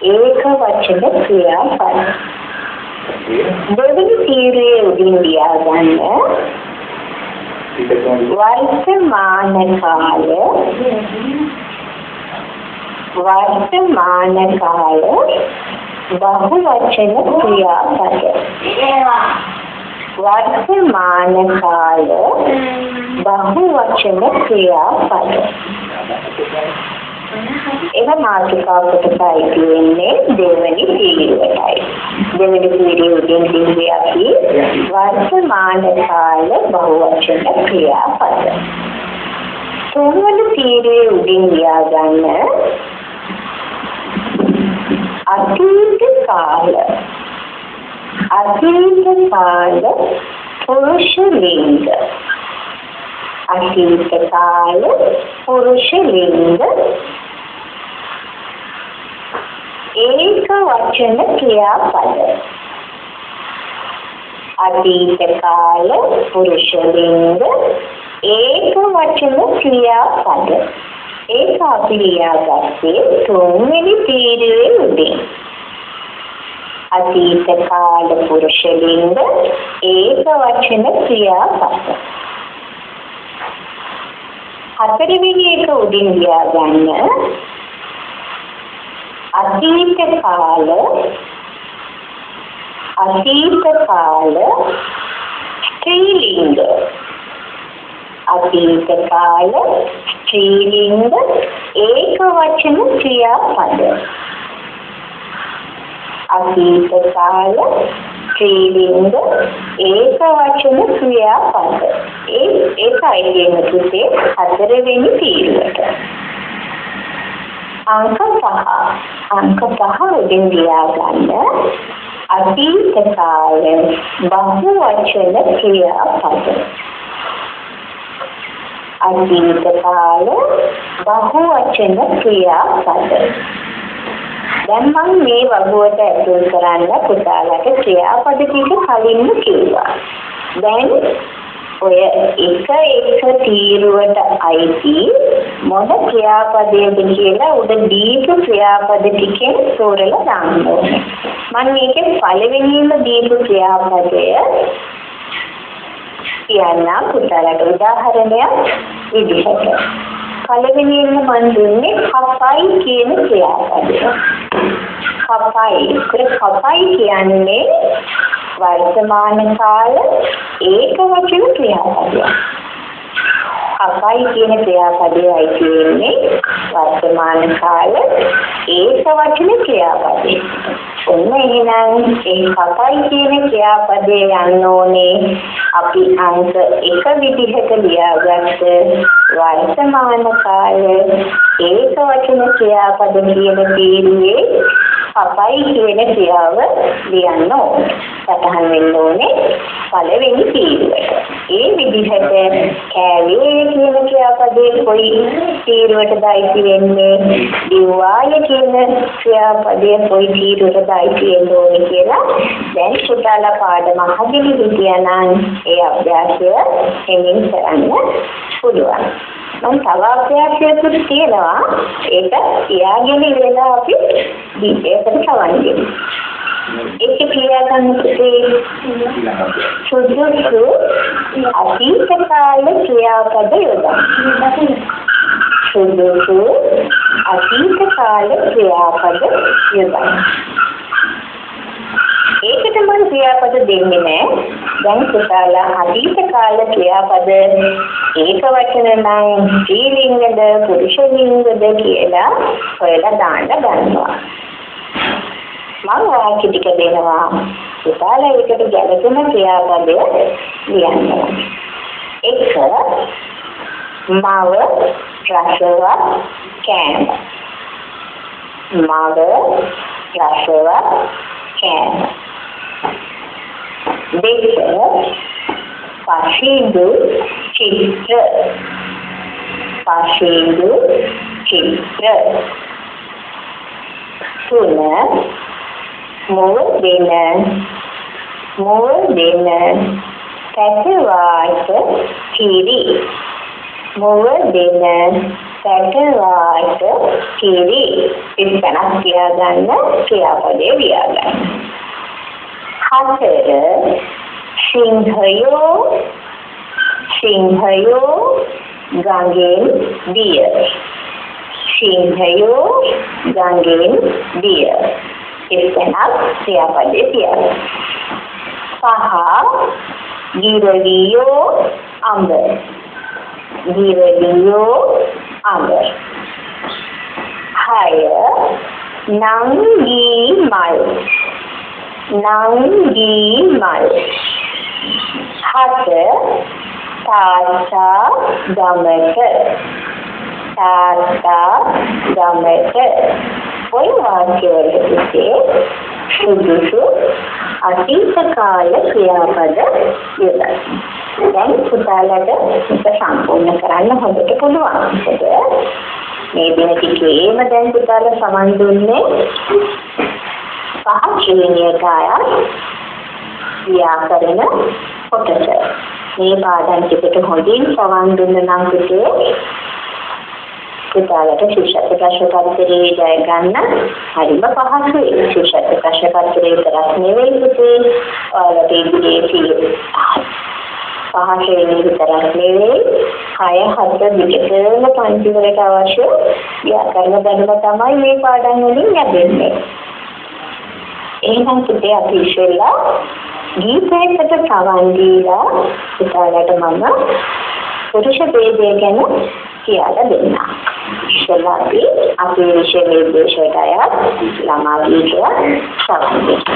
ඒක වචන ක්‍රියාපද. දෙවෙනි තීරුවේ උඩින් ලියා ගන්න වර්තමාන කාල වර්තමාන කාල බහුවචන ක්‍රියාපද. වර්තමාන කාල බහුවචන ක්‍රියාපද. ඒක මාතෘකාවකට අයිති වෙන්නේ දෙවෙනි තීරුවටයි දෙවෙනි තීරුවෙන් දින්නේ අපි වර්තමාන කාල බහුවචන ක්‍රියාපද. තුන්වෙනි තීරුවේ උඩින් ලියා ගන්න අතීත කාල. අතීත කාල පුරුෂ ලිංග අතීත කාල පුරුෂ ලිංග ඒක වචන ක්‍රියාපද. අතීත කාල පුරුෂ ලිංග ඒක වචන ක්‍රියාපද. ඒක අපි ලියාගත්තේ තුන්වෙනි තීරුවේ උඩින් අතීත කාල පුරුෂ ලිංග ඒක වචන ක්‍රියාපද හතරවෙනි එක උඩින් ලියා ගන්න අතීත කාල අතීත කාල ස්ත්‍රීලිංග අතීත කාල ස්ත්‍රීලිංග ඒක වචන ක්‍රියාපද. අතීත කාල ස්ත්‍රීලිංග ඒක වචන ක්‍රියාපද. ඒ ඒකයි කියන තුතේ හතරවෙනි තීරුවට අංක පහ. අංක පහ උඩින් ලියා ගන්න අතීත කාල බහු වචන ක්‍රියාපද. අතීත කාල බහු වචන ක්‍රියාපද දැන් මම මේ වගුවට ඇතුල් කරන්න පුතාලට ක්‍රියාපද ටික කලින්ම කිව්වා. දැන් ඔය එක එක තීරුවට අයිති මොන ක්‍රියාපදයේද කියලා උඩ දීපු ක්‍රියාපද ටිකෙන් තෝරලා දාන්න ඕනේ. මම මේකේ පළවෙනිම දීපු ක්‍රියාපදය කියන්න පුතාලට උදාහරණයක් විදිහට. පළවෙනියෙන්ම මම දුන්නේ කපයි කියන ක්‍රියාපදය. කපයි. ඒක කපයි කියන්නේ වර්තමාන කාල ඒක වචන ක්‍රියාපදයක්. කපයි කියන ක්‍රියාපදයයි කියන්නේ වර්තමාන කාල ඒක වචන ක්‍රියාපදේ. ඔන්න එහෙනම් ඒ කපයි කියන ක්‍රියාපදේ යන්න ඕනේ අපි අංක එක විදිහට ලියාගත්ත වර්තමාන කාල ඒක වචන ක්‍රියාපද කියන තීරුවේ කපයි කියන ක්‍රියාව ලියන්න ඕනේ. සටහන් වෙන්න ඕනේ පළවෙනි තීරුවට. ඒ විදිහට කෑවේ කියන ක්‍රියාපදේ කොයි තීරුවටද අයිති වෙන්නේ? දිවාය කියන ක්‍රියාපදේ කොයි තීරුවටද අයිති වෙන්න ඕනේ කියලා දැන් පුතාලා පාඩම අහගෙන හිටියානම් ඒ අභ්‍යාසය එමින් කරන්න පුළුවන්. මම තව අභ්‍යාසයකුත් තියෙනවා. ඒක තියාගෙන ඉඳලා අපි ඒකට සවන් දෙමු. ඒක කියලා ගන්න පුතේ සුදුසු අතීත කාල ක්‍රියාපද යොදන්න. සුදුසු අතීත කාල ක්‍රියාපද යොදන්න. ඒකට මම ක්‍රියාපද දෙන්නේ නැහැ. දැන් පුතාලා අතීත කාල ක්‍රියාපද ඒක වචන නම් ස්ත්‍රීලිංගද පුරුෂ ලිංගද කියලා හොයලා දාන්න ගන්නවා. මම වාක්‍ය ටික දෙනවා. පුතාලා ඒකට ගැලපෙන ක්‍රියාපදය ලියන්න. එක මව රසවත් කෑම. මව රසවත් කෑම. දෙක පශීදු චිත්‍ර පශීදු චිත්‍ර තුන මුව දෙන මුව දෙන පැටවාට කිරි මොව දෙන පැටවාට කිරි ඉස්සනක් තියාගන්න ක්‍රියාපදේ ලියාගන්න හතර සිංහයෝ සිංහයෝ ගඟෙන් දිය සිංහයෝ ගඟෙන් දිය එතනක් ක්‍රියාපදේ තියන්න පහ ගිරලියෝ අඹ ගිරලියෝ අඹ හය නංගී මල් නංගී මල් හත තාත්තා ගමට තාත්තා ගමට ඔය වාක්‍යවල තිබේ සුදුසු අතීත කාල ක්‍රියාපද යොදන්න. දැන් පුතාලට මේක සම්පූර්ණ කරන්න හොඳට පුළුවන්. මොකද මේ දින ටිකේම දැන් පුතාලා සමන් දුන්නේ පහ ශ්‍රේණියට අයත් ව්‍යාකරණ කොටස. මේ පාඩම් ටිකට හොඳින් සමන් දුන්න නම් පුතේ පුතාලට ශිෂ්‍යත්ව ප්‍රශ්න පත්‍රයේ ජය ගන්න හරිම පහසුයි. ශිෂ්‍යත්ව ප්‍රශ්න පත්‍රයේ විතරක් නෙවෙයි පුතේ. ඔයාලට ඉදිරියේ තියෙන පහසේ විතරක් නෙවෙයි හය හත දිගටම පන්ති වලට අවශ්‍ය ව්‍යාකරණ දැනුම තමයි මේ පාඩම් වලින් ලැබෙන්නේ. එහෙනම් පුතේ අපි ඉස්සෙල්ලා ගීතයකට සවන් දීලා පුතාලට මම පුරුෂ ભેදය ගැන කියලා දෙන්න. ඉස්සෙල්ලා අපි අපේ විෂය නිර්දේශයට අයත් ළමා ගීතය සවන් දිනවන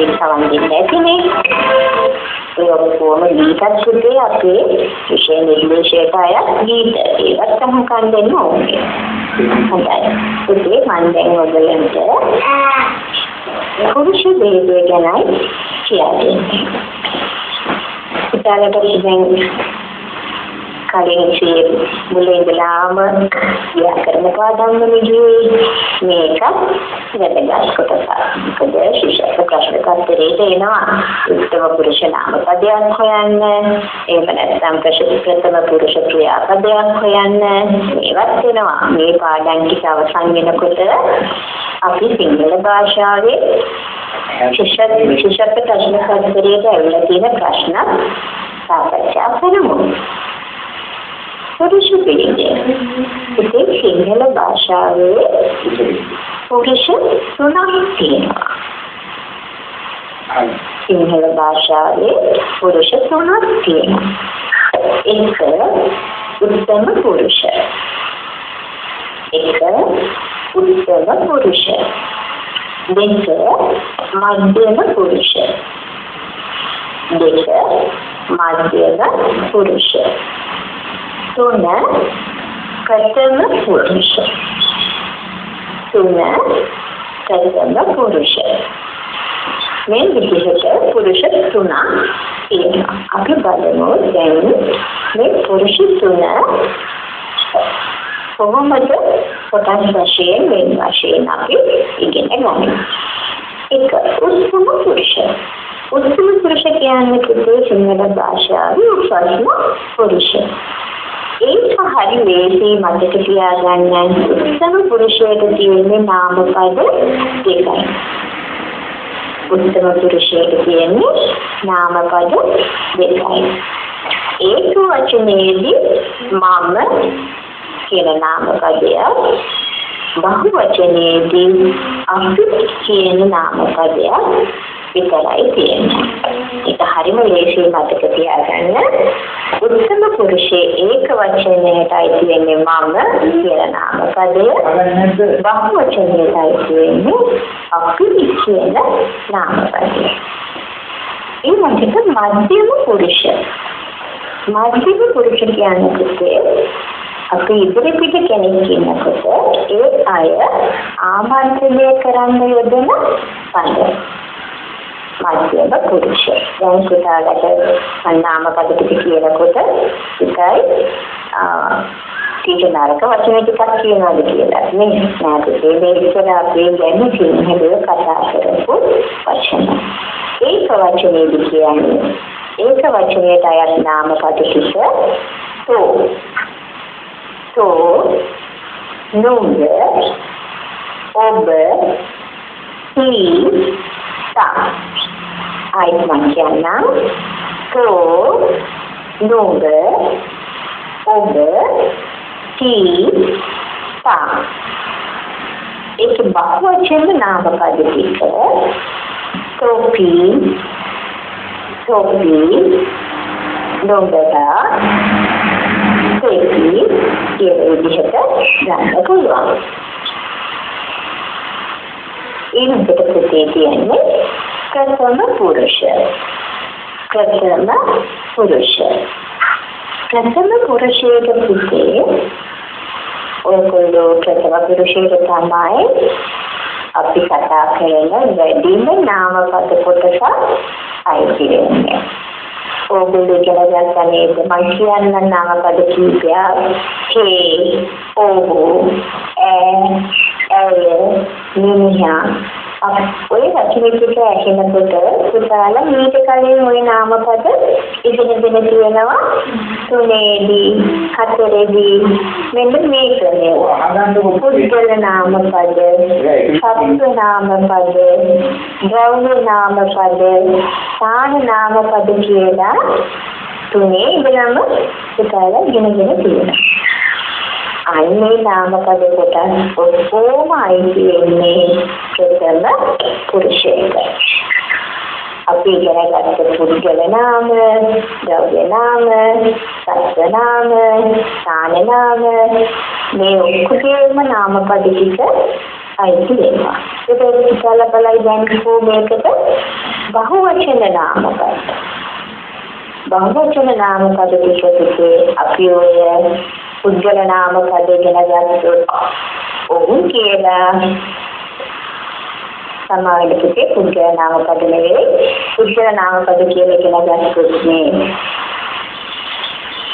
සංගීතය හොඳින් සවන් දෙන්න ඇතිනේ. ඒ ඔක්කොම ගීතත් සුද්ධේ අපේ විෂය නිර්දේශයට අයත් ගීත ඒවත් සමකන් දෙන්න ඕනේ. හොඳයි. සුද්ධේ මම දැන් ඔයගලන්ට පුරුෂ වේදේ ගැනයි කියන්නේ. ඉතාලට දැන් කලින් ඉතින් මුලින් ඉඳලාම ව්‍යාකරණ පාඩම් වල ගියේ මේක වැදගත් කොටසක්. මොකද ශිෂ්‍යක ප්‍රශ්න පත්‍රයේ එනවා උත්තම පුරුෂ නාම පදයක් හොයන්න, එහෙම නැත්නම් ප්‍රතිප්‍රථම පුරුෂ ක්‍රියාපදයක් හොයන්න මේවත් එනවා. මේ පාඩම් ටික අවසන් වෙනකොට අපි සිංහල භාෂාවේ ශිෂ්‍ය ශිෂ්‍යක ප්‍රශ්න පත්‍රයේ ඇවිල්ලා තියෙන ප්‍රශ්න සාකච්ඡා කරමු. පුරුෂ පිළිගය. ඉතින් සිංහල භාෂාවේ පුරුෂ තුනක් තියෙනවා. සිංහල භාෂාවේ පුරුෂ තුනක් තියෙනවා. එක උත්තම පුරුෂ. එක උත්තම පුරුෂ. දෙක මධ්‍යම පුරුෂ. දෙක මධ්‍යම පුරුෂ. තුන ප්‍රථම පුරුෂ. තුන ප්‍රථම පුරුෂ. මේ විදිහට පුරුෂ තුනක් තියෙනවා. අපි බලමු දැන් මේ පුරුෂ තුන කොහොමද කොටස් වශයෙන් වෙන වශයෙන් අපි ඉගෙන ගන්න? එක උත්තම පුරුෂ. උත්තම පුරුෂ කියන්නේ පුදුම සිංහල භාෂාවේ උපස්ම පුරුෂ. ඒක හරි මේසේ මතක තියාගන්න උත්තම පුරුෂයෙක් තියෙන්නේ නාම පද දෙකයි. උත්තම පුරුෂයෙක් තියෙන්නේ නාම පද දෙකයි. ඒක වචනයේදී මම කියන නාම පදය බහු වචනයේදී අපි කියන නාම පදය විතරයි තියෙන්නේ. ඒක හරිම ලේසියෙන් මතක තියාගන්න. උත්තම පුරුෂයේ ඒක වචනයටයි තියෙන්නේ මම කියලා නාම පදය. බහු වචනයටයි තියෙන්නේ අපි කියන නාම පදය. ඊළඟට මධ්‍යම පුරුෂ. මධ්‍යම පුරුෂ කියන්නේ අපි ඉදිරි පිට කෙනෙක් කියනකොට ඒ අය ආමන්ත්‍රණය කරන්න යොදන පද. මධ්‍යම පුරුෂ. දැන් පුතාලට අන්නාම පද ටික කියනකොට එකයි ටීචර් නරක වචන ටිකක් කියනවාද කියලා. නේ නේද? මේ ඉස්සර අපි දැන් සිංහලව කතා කරපු වචන. ඒක වචනේදී කියන්නේ ඒක වචනයට අයත් නාම පද ටික තෝ තෝ නුඹ ඔබ හි තා ආයෙත් මම කියන්නම් තෝ නුඹ ඔබ කී තා ඒක බහුවචන නාම පද ටික තෝපි තෝපි නුඹලා තේපි කියන විදිහට ගන්න පුළුවන් ඊළඟට පුතේ කියන්නේ ප්‍රථම පුරුෂ ප්‍රථම පුරුෂ ප්‍රථම පුරුෂයේ පුතේ ඔයගොල්ලෝ ප්‍රථම පුරුෂයේ තමයි අපි කතා කරන වැඩිම නාමපද කොටස අයිති වෙන්නේ. ඕගොල්ලෝ ඉගෙන ගන්න නේද මම කියන්න නාමපද කීපයක් හේ ඕහු ඈ ඇය මිනිහා ඔය වචන ටික ඇහෙනකොට පුතාලා මීට කලින් ওই නාමපද ඉගෙනගෙන තියෙනවා තුනේදී හතරේදී මෙන්න මේ ක්‍රමය. පුද්ගල නාමපද, සත්ත්ව නාමපද, ද්‍රව්‍ය නාමපද, ස්ථාන නාමපද කියලා තුනේ ඉගෙනම පුතාලා ඉගෙනගෙන තියෙනවා. අන්නේ නාමපද කොටස් ඔක්කොම අයිති වෙන්නේ ප්‍රථම පුරුෂයෙක්. අපි ඉගෙනගත්ත පුද්ගල නාම, ද්‍රව්‍ය නාම, සත්ත්ව නාම, ස්ථාන නාම මේ ඔක්කොගේම නාමපද ටික අයිති වෙනවා. ඒක ඉතල බලයි දැන් මේකට බහුවචන නාමපද. බහුවචන නාමපද දෙකේ අපි ඔය පුද්ගල නාමපද ගැන ගත්තොත් ඔවුන් කියලා සමාවෙල පුතේ පුද්ගල නාමපද නෙවෙයි පුද්ගල නාමපද කියලා ඉගෙන ගත්තොත් මේ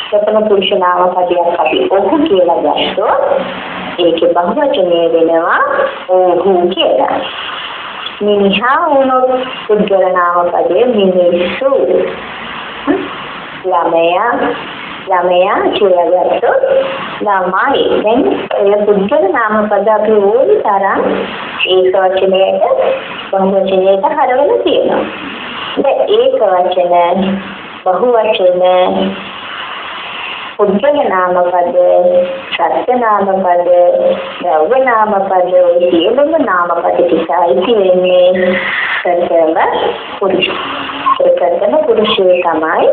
ප්‍රථම පුරුෂ නාමපදයක් අපි ඔහු කියලා ගත්තොත් ඒකේ බහුවචනය වෙනවා ඔහු කියලා. මිනිහා වුණොත් පුද්ගල නාමපදයේ මිනිස්සු. ළමයා ළමයා කියලා ගත්තොත් ළමයි. දැන් ඒ පුද්ගල නාමපද අපි ඕනි තරම් ඒක වචනයට බහුවචනයට හරවලා තියෙනවා. දැන් ඒක වචන බහුවචන පුද්ගල නාමපද, සත්‍ය නාමපද, ද්‍රව්‍ය නාමපද, ඔය සියලුම නාමපද ටික අයිති වෙන්නේ ප්‍රථම පුරුෂ. ප්‍රථම පුරුෂය තමයි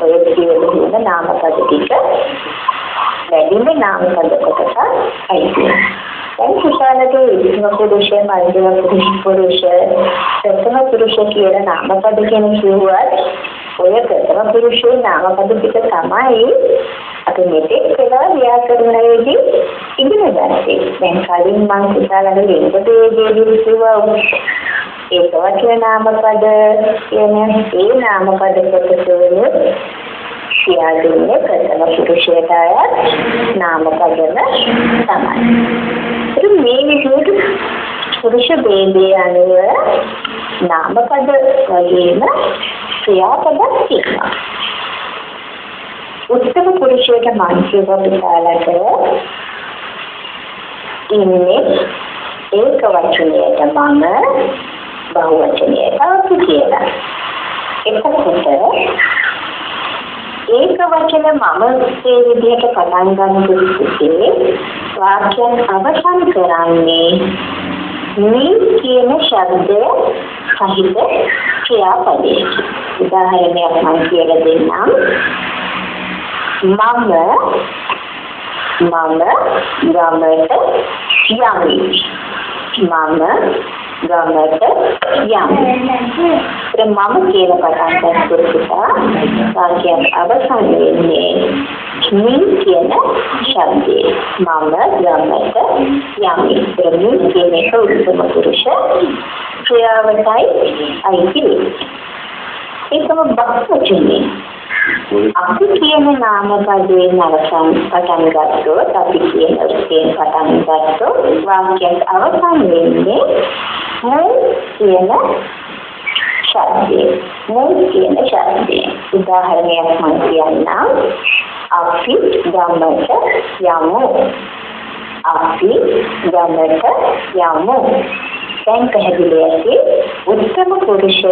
ඔය සියලුම නාමපද ටික වැඩිම නාමපද කොටස අයිති වෙන්නේ. දැන් කුසලයේ ඉස්ම පුරුෂය, මධ්‍යම පුරුෂ, ප්‍රථම පුරුෂ කියන නාමපද කියන කිව්වත් ඔය ප්‍රථම පුරුෂයේ නාමපද ටික තමයි අපි මෙතෙක් වෙලා ව්‍යාකරණයේදී ඉගෙන ගත්තේ. දැන් කලින් මම කුසලවල ලිංගදේදී කිව්වා ඒක වචන නාමපද කියන ඒ නාමපද කොටසවල සියල්ලම ප්‍රථම පුරුෂයට අයත් නාමපදම තමයි. ඉතින් මේ විදිහට පුරුෂ ભેදයේ අනුව නාමපද වගේම ක්‍රියාපදක් තියෙනවා. උත්තර පුරුෂයට මානසික විකාලක ඉන්නේ ඒක වචනයට මම බහු වචනයට අපි කියලා. එතකොට ඒක වචන මම ඒ විදිහට පටන් ගන්න දුන්නේ වාක්‍යයක් අවසන් කරන්නේ මේ කියන ශබ්දය සහිත ක්‍රියාපදයකි. උදාහරණයක් මම කියලා දෙන්නම්. මම මම ගමට යමි. මම ගමට යමි. ඒ මම කියන පටන් ගන්නකොට වාක්‍යයක් අවසන් වෙන්නේ මින් කියන ශබ්දේ මම ගමට යමි. ඒ මින් කියන එක උත්තම පුරුෂ ක්‍රියාවටයි අයිති වෙන්නේ. ඒකම බක්වචනේ. අපි කියන නාම පදේ නරසම් පටන් ගත්තොත් අපි කියන එකෙන් පටන් ගත්තොත් වාක්‍යයක් අවසන් වෙන්නේ මුල් කියන ශබ්දේ. මුල් කියන ශබ්දේ. උදාහරණයක් මම කියන්නම්. අපි ගමට යමු. අපි ගමට යමු. දැන් පැහැදිලි ඇති උත්තම පුරුෂ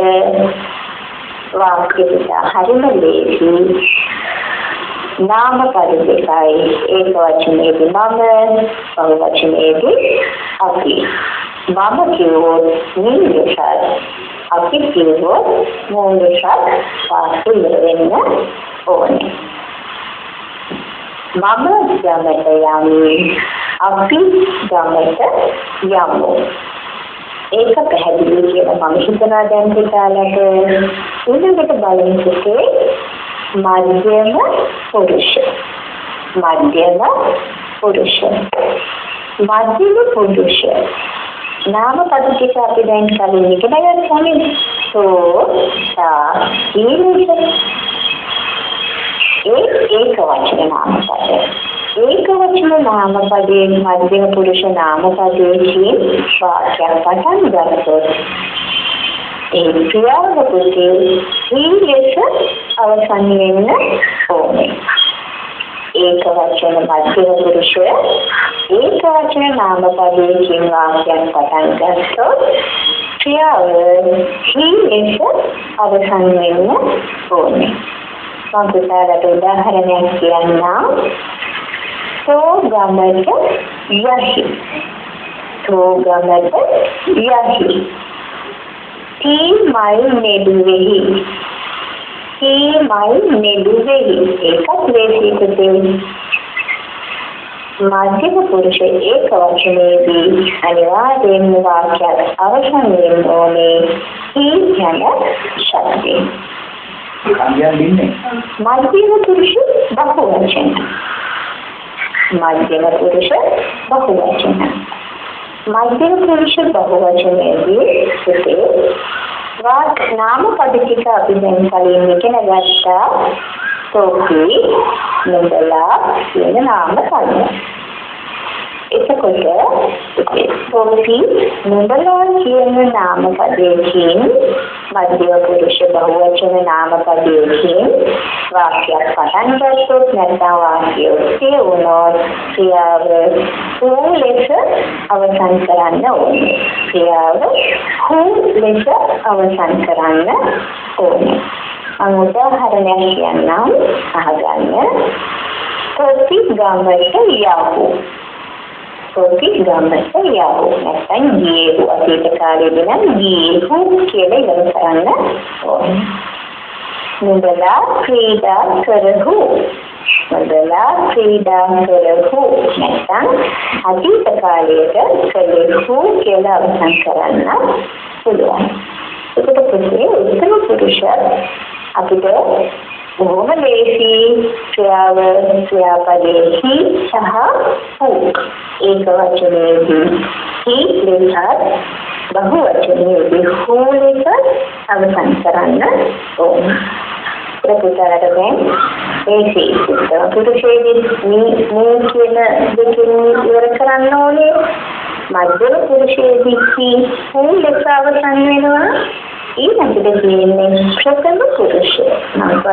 වාක්‍ය දෙක හරිම ලේසි නාම පද දෙකයි ඒක වචනයේදී මම බහු වචනයේදී අපි මම කිව්වොත් නිර්දේශය අපි කිව්වොත් මූලිකව වාක්‍ය වෙන්න ඕනේ මම ගමට යමි අපි ගමට යමු ඒක පැහැදිලි කියලා මම හිතනවා දැන් පිටාලට ඊළඟට බලමුකෝ මධ්‍යම පුරුෂ. මධ්‍යම පුරුෂ. මධ්‍යම පුරුෂ. නාම පද ටික අපි දැන් කලින් ඉගෙන ගන්න සෝ තා ඊළඟ ඒ ඒක වචන නාම පද. ඒක වචන නාම පදයේ මධ්‍යම පුරුෂ නාම පදයේ වාක්‍යයක් පටන් ගත්තොත් ඒ ක්‍රියාවකදී ඉංග්‍රීස අවසන් වෙන්න ඕනේ. ඒක වචන මධ්‍යම පුරුෂය ඒක වචන නාම පදයේ වාක්‍යයක් පටන් ගත්තොත් ක්‍රියාව ඉංග්‍රීස අවසන් වෙන්න ඕනේ. මම පුතාලට උදාහරණයක් කියන්නම්. තෝ ගමට යහි තෝ ගමට යහි තී මල් නෙළුවෙහි තී මල් නෙළුවෙහි ඒකත් ලේසි පුතේ මධ්‍යම පුරුෂ ඒක වචනයේදී අනිවාර්යෙන්ම වාක්‍යයක් අවසන් වෙන්න ඕනේ ඒ යන ශබ්දේ. කන්දියන් ඉන්නේ. මධ්‍යම පුරුෂ බහු වචන. මධ්‍යම පුරුෂ බහු වචන. මධ්‍යම පුරුෂ බහු වචනයේදී සිටේ වාක් නාම පද ටික අපි දැන් කලින් ඉගෙන ගත්තා. සෝකි නුඹලා කියන නාම පද. එතකොට සෝකි නුඹලා කියන නාම පදයෙන් මධ්‍ය පුරුෂ බහුවචන නාම පදයෙන් වාක්‍යයක් පටන් ගත්තොත් නැත්නම් වාක්‍යය ඔස්සේ වුණොත් ක්‍රියාව හෝ ලෙස අවසන් කරන්න ඕනේ. ක්‍රියාව හෝ ලෙස අවසන් කරන්න ඕනේ. මම උදාහරණයක් කියන්නම් අහගන්න. කොටි ගාමට යවෝ. කොටි ගාමට යවෝ. නැත්නම් ගියේ අතීත කාලේදී නම් ගියේ කියලා ඉගෙන ගන්න ඕනේ. නුඹලා ක්‍රීඩා කරහු. නුඹලා ක්‍රීඩා කරහු. නැත්නම් අතීත කාලයක කළෙහු කියලා අවසන් කරන්න පුළුවන්. ඒකට පුතේ උත්තර පුරුෂයා අපිට බොහොම ලේසි ක්‍රියාව ක්‍රියාපදයේ සහ හු ඒක වචනයේදී හි ලෙසත් බහු වචනයේදී හු ලෙස අවසන් කරන්න ඕනේ. ප්‍රතිචාරයට දැන් ඒසි පුරුෂයේදී මේ මේ කියන දෙකෙන් ඉවර කරන්න ඕනේ. මධ්‍යම පුරුෂයේදී හු ලෙස අවසන් වෙනවා? ඊළඟට තියෙන්නේ ප්‍රථම පුරුෂය. මම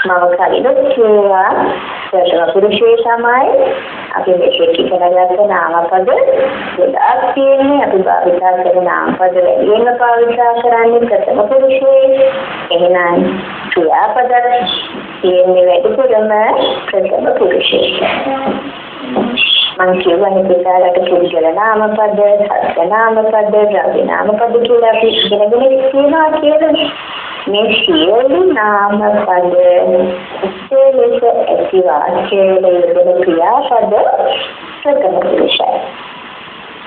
මම කලින් කිව්වා ප්‍රථම පුරුෂය තමයි අපි මේක ඉගෙන ගන්න නාමපද ගොඩාක් තියෙන්නේ අපි භාවිතා කරන නාමපද වැඩියෙන්ම භාවිතා කරන්නේ ප්‍රථම පුරුෂයේ. එහෙනම් ක්‍රියාපද තියෙන්නේ වැඩිපුරම ප්‍රථම පුරුෂයේ. මම කියවනේ පුතාලට පුද්ගල නාමපද, සත්‍ය නාමපද, ද්‍රව්‍ය නාමපද කියලා අපි ඉගෙනගෙන තියෙනවා කියලා. මේ සියලු නාමපද ඉස්සෙලෙස ඇති වාක්‍යවල යෙදෙන ක්‍රියාපද ප්‍රථම පුරුෂය.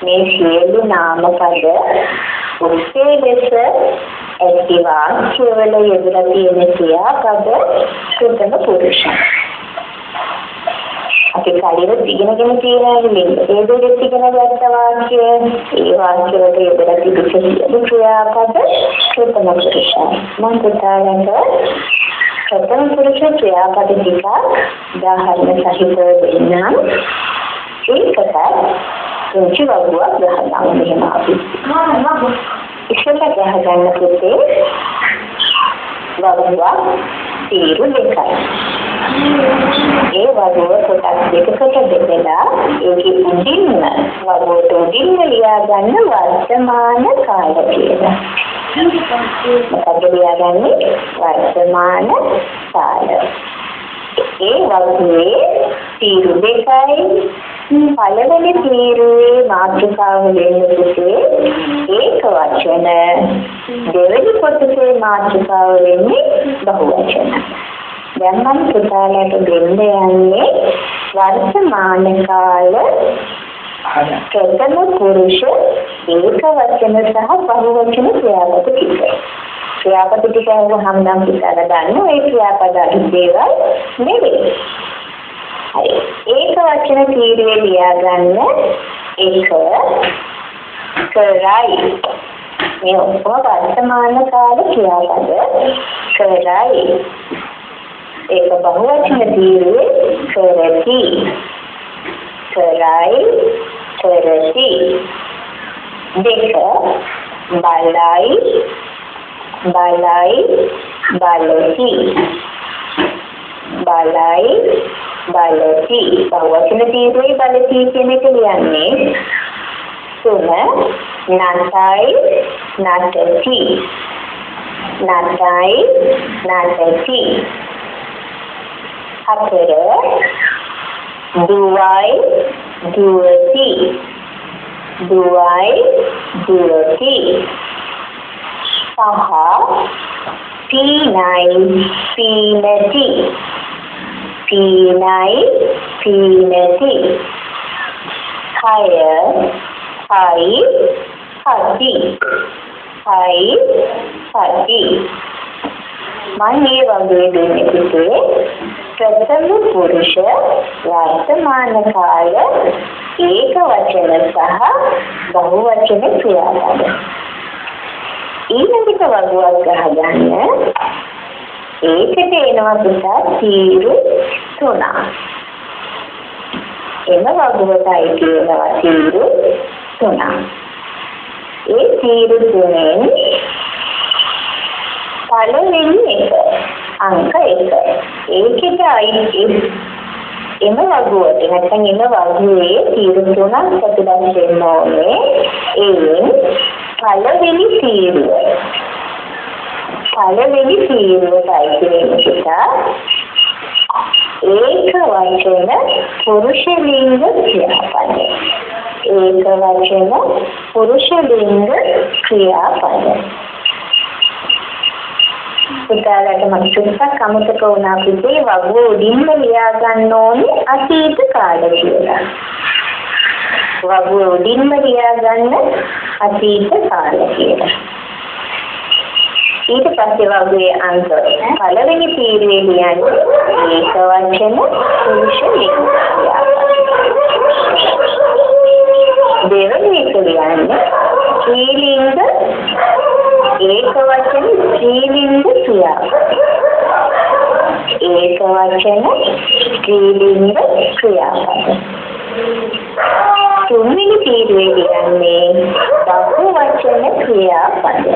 මේ සියලු නාමපද ඉස්සෙලෙස ඇති වාක්‍යවල යෙදලා තියෙන ක්‍රියාපද ප්‍රථම පුරුෂය. අපි කලින් ඉගෙනගෙන තියෙනනේ ඒ දෙයක් ඉගෙන ගත්ත වාක්‍ය ඒ වාක්‍ය වලට යොදලා තිබෙන සියලු ක්‍රියාපද ප්‍රථම පුරුෂය. මම පුතාලන්ට ප්‍රථම පුරුෂ ක්‍රියාපද ටික උදාහරණ සහිතව දෙන්නම්. ඒකට පුංචි වගුවක් ගහනවා මෙහෙම අපි. ඉස්සෙල්ලා ගහගන්න පුතේ වගුවක් තීරු දෙකයි ඒ වගුව කොටස් දෙකකට බෙදලා ඒකේ උඩින්ම වගුවට උඩින්ම ලියා ගන්න වර්තමාන කාල කියලා. මොකද ලියාගන්නේ වර්තමාන කාල. ඒ වගුවේ තීරු දෙකයි පළවෙනි තීරුවේ මාතෘකාව දෙන්න පුතේ ඒක වචන දෙවෙනි කොටසේ මාතෘකාව වෙන්නේ බහු වචන. දැන් මම පුතාලට දෙන්න යන්නේ වර්තමාන කාල ප්‍රථම පුරුෂ ඒක වචන සහ බහු වචන ක්‍රියාපද ටික. ක්‍රියාපද ටික වහම නම් පුතාලා ගන්න ඒ ක්‍රියාපද අධිදේවල් නෙවෙයි. හරි. ඒක වචන තීරේ ලියා ගන්න එක කරයි. මේ ඔක්කොම වර්තමාන කාල ක්‍රියාපද කරයි. ඒක බහුවචන තීරුවේ කරති කරයි කරති දෙක බලයි බලයි බලති බලයි බලති බහුවචන තීරුවේ බලති කියන එක ලියන්නේ තුන නටයි නටති නටයි නටති හතර දුවයි දුවති දුවයි දුවති සහ පීනයි පීනති පීනයි පීනති කය හයි හති හයි හති මම මේ වගේ දෙන්නේ පුතේ ප්‍රථම පුරුෂ වර්තමාන කාල ඒක වචන සහ බහු වචන ක්‍රියාපද ඊළඟට වගුවක් ගහගන්න. ඒකට එනවා පුතා තීරු තුනක් එම වගුවටයි කියනවා තීරු තුනක් ඒ තීරු තුනෙන් පළවෙනි එක අංක 1 ඒකෙට අයිති එම වගුවට නැත්නම් එම වගුවේ තීරු තුනක් ප්‍රතිබද්ධ වෙන්න ඕනේ ඒෙන් පළවෙනි තීරුව. පළවෙනි තීරුවට අයිති වෙන නිසා ඒක වචන පුරුෂ ලිංග ක්‍රියාපද. ඒක වචන පුරුෂ ලිංග ක්‍රියාපද. පුතාලට මම චුට්ටක් අමතක වුණා පුතේ වගුව උඩින්ම ලියා ගන්න ඕනේ අතීත කාලය කියලා. වගුව උඩින්ම ලියා ගන්න අතීත කාලය කියලා. ඊට පස්සේ වගුවේ අංක පළවෙනි තීරයේ ලියන්නේ ඒක වචන පුරුෂ ලිංග දෙවෙනි එක ලියන්නේ ස්ත්‍රීලිංග ඒක වචන ස්ත්‍රීලිංග ක්‍රියා ඒක වචන ස්ත්‍රීලිංග ක්‍රියාපද තුන්වෙනි තීරුවේ කියන්නේ බහු වචන ක්‍රියාපද.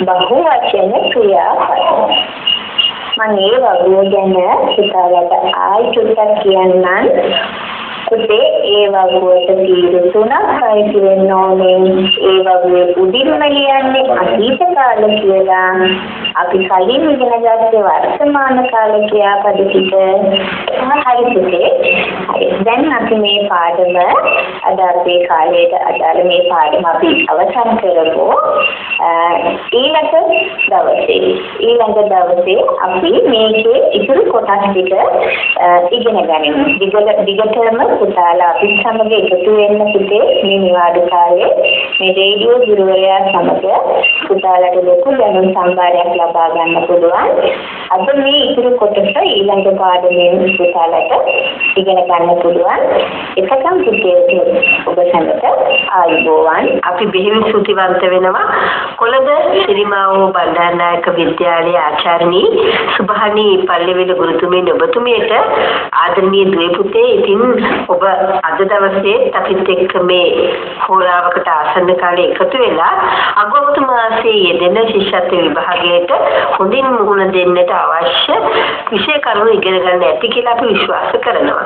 බහු වචන ක්‍රියාපද. මම ඒ වගේ ගැන හිතාලට ආයි චුට්ටක් කියන්නම්. පුතේ ඒ වගුවට තීරු තුනක් අයිති වෙන්න ඕනේ ඒ වගේ උඩින්ම ලියන්නේ අතීත කාල කියලා අපි කලින් ඉගෙන ගත්තේ වර්තමාන කාල ක්‍රියාපද ටික හරි පුතේ හරි දැන් අපි මේ පාඩම අද අපේ කාලයට අදාළ මේ පාඩම අපි අවසන් කරමු ඊළඟ දවසේ ඊළඟ දවසේ අපි මේකේ ඉතුරු කොටස් ටික ඉගෙන ගනිමු. දිගටම පුතාලා අපිත් සමග එකතු වෙන්න පුතේ මේ නිවාඩු කාලේ මේ රේඩියෝ ගුරුවරයා සමග පුතාලාට ලොකු දැනුම් සම්භාරයක් ලබා ගන්න පුළුවන්. අද මේ ඉතුරු කොටස ඊළඟ පාඩමෙන් පුතාලාට ඉගෙන ගන්න පුළුවන්. එකකම් පුතේ ඔබ සැමට ආයුබෝවන්. අපි බෙහෙවින් ස්තුතිවන්ත වෙනවා කොළඹ සිරිමාවෝ බණ්ඩාරනායක විද්‍යාලයේ ආචාර්යනී සුභානි පල්ලෙවිල ගුරුතුමියන් ඔබතුමියට ආදරණීය දුවේ පුතේ ඉතින් ඔබ අද දවසේ අපිත් එක්ක මේ හෝරාවකට ආසන්න කාලේ එකතු වෙලා අගෝස්තු මාසයේ යෙදෙන ශිෂ්‍යත්ව විභාගයට හොඳින් මුහුණ දෙන්නට අවශ්‍ය විෂය කරුණු ඉගෙන ගන්න ඇති කියලා අපි විශ්වාස කරනවා.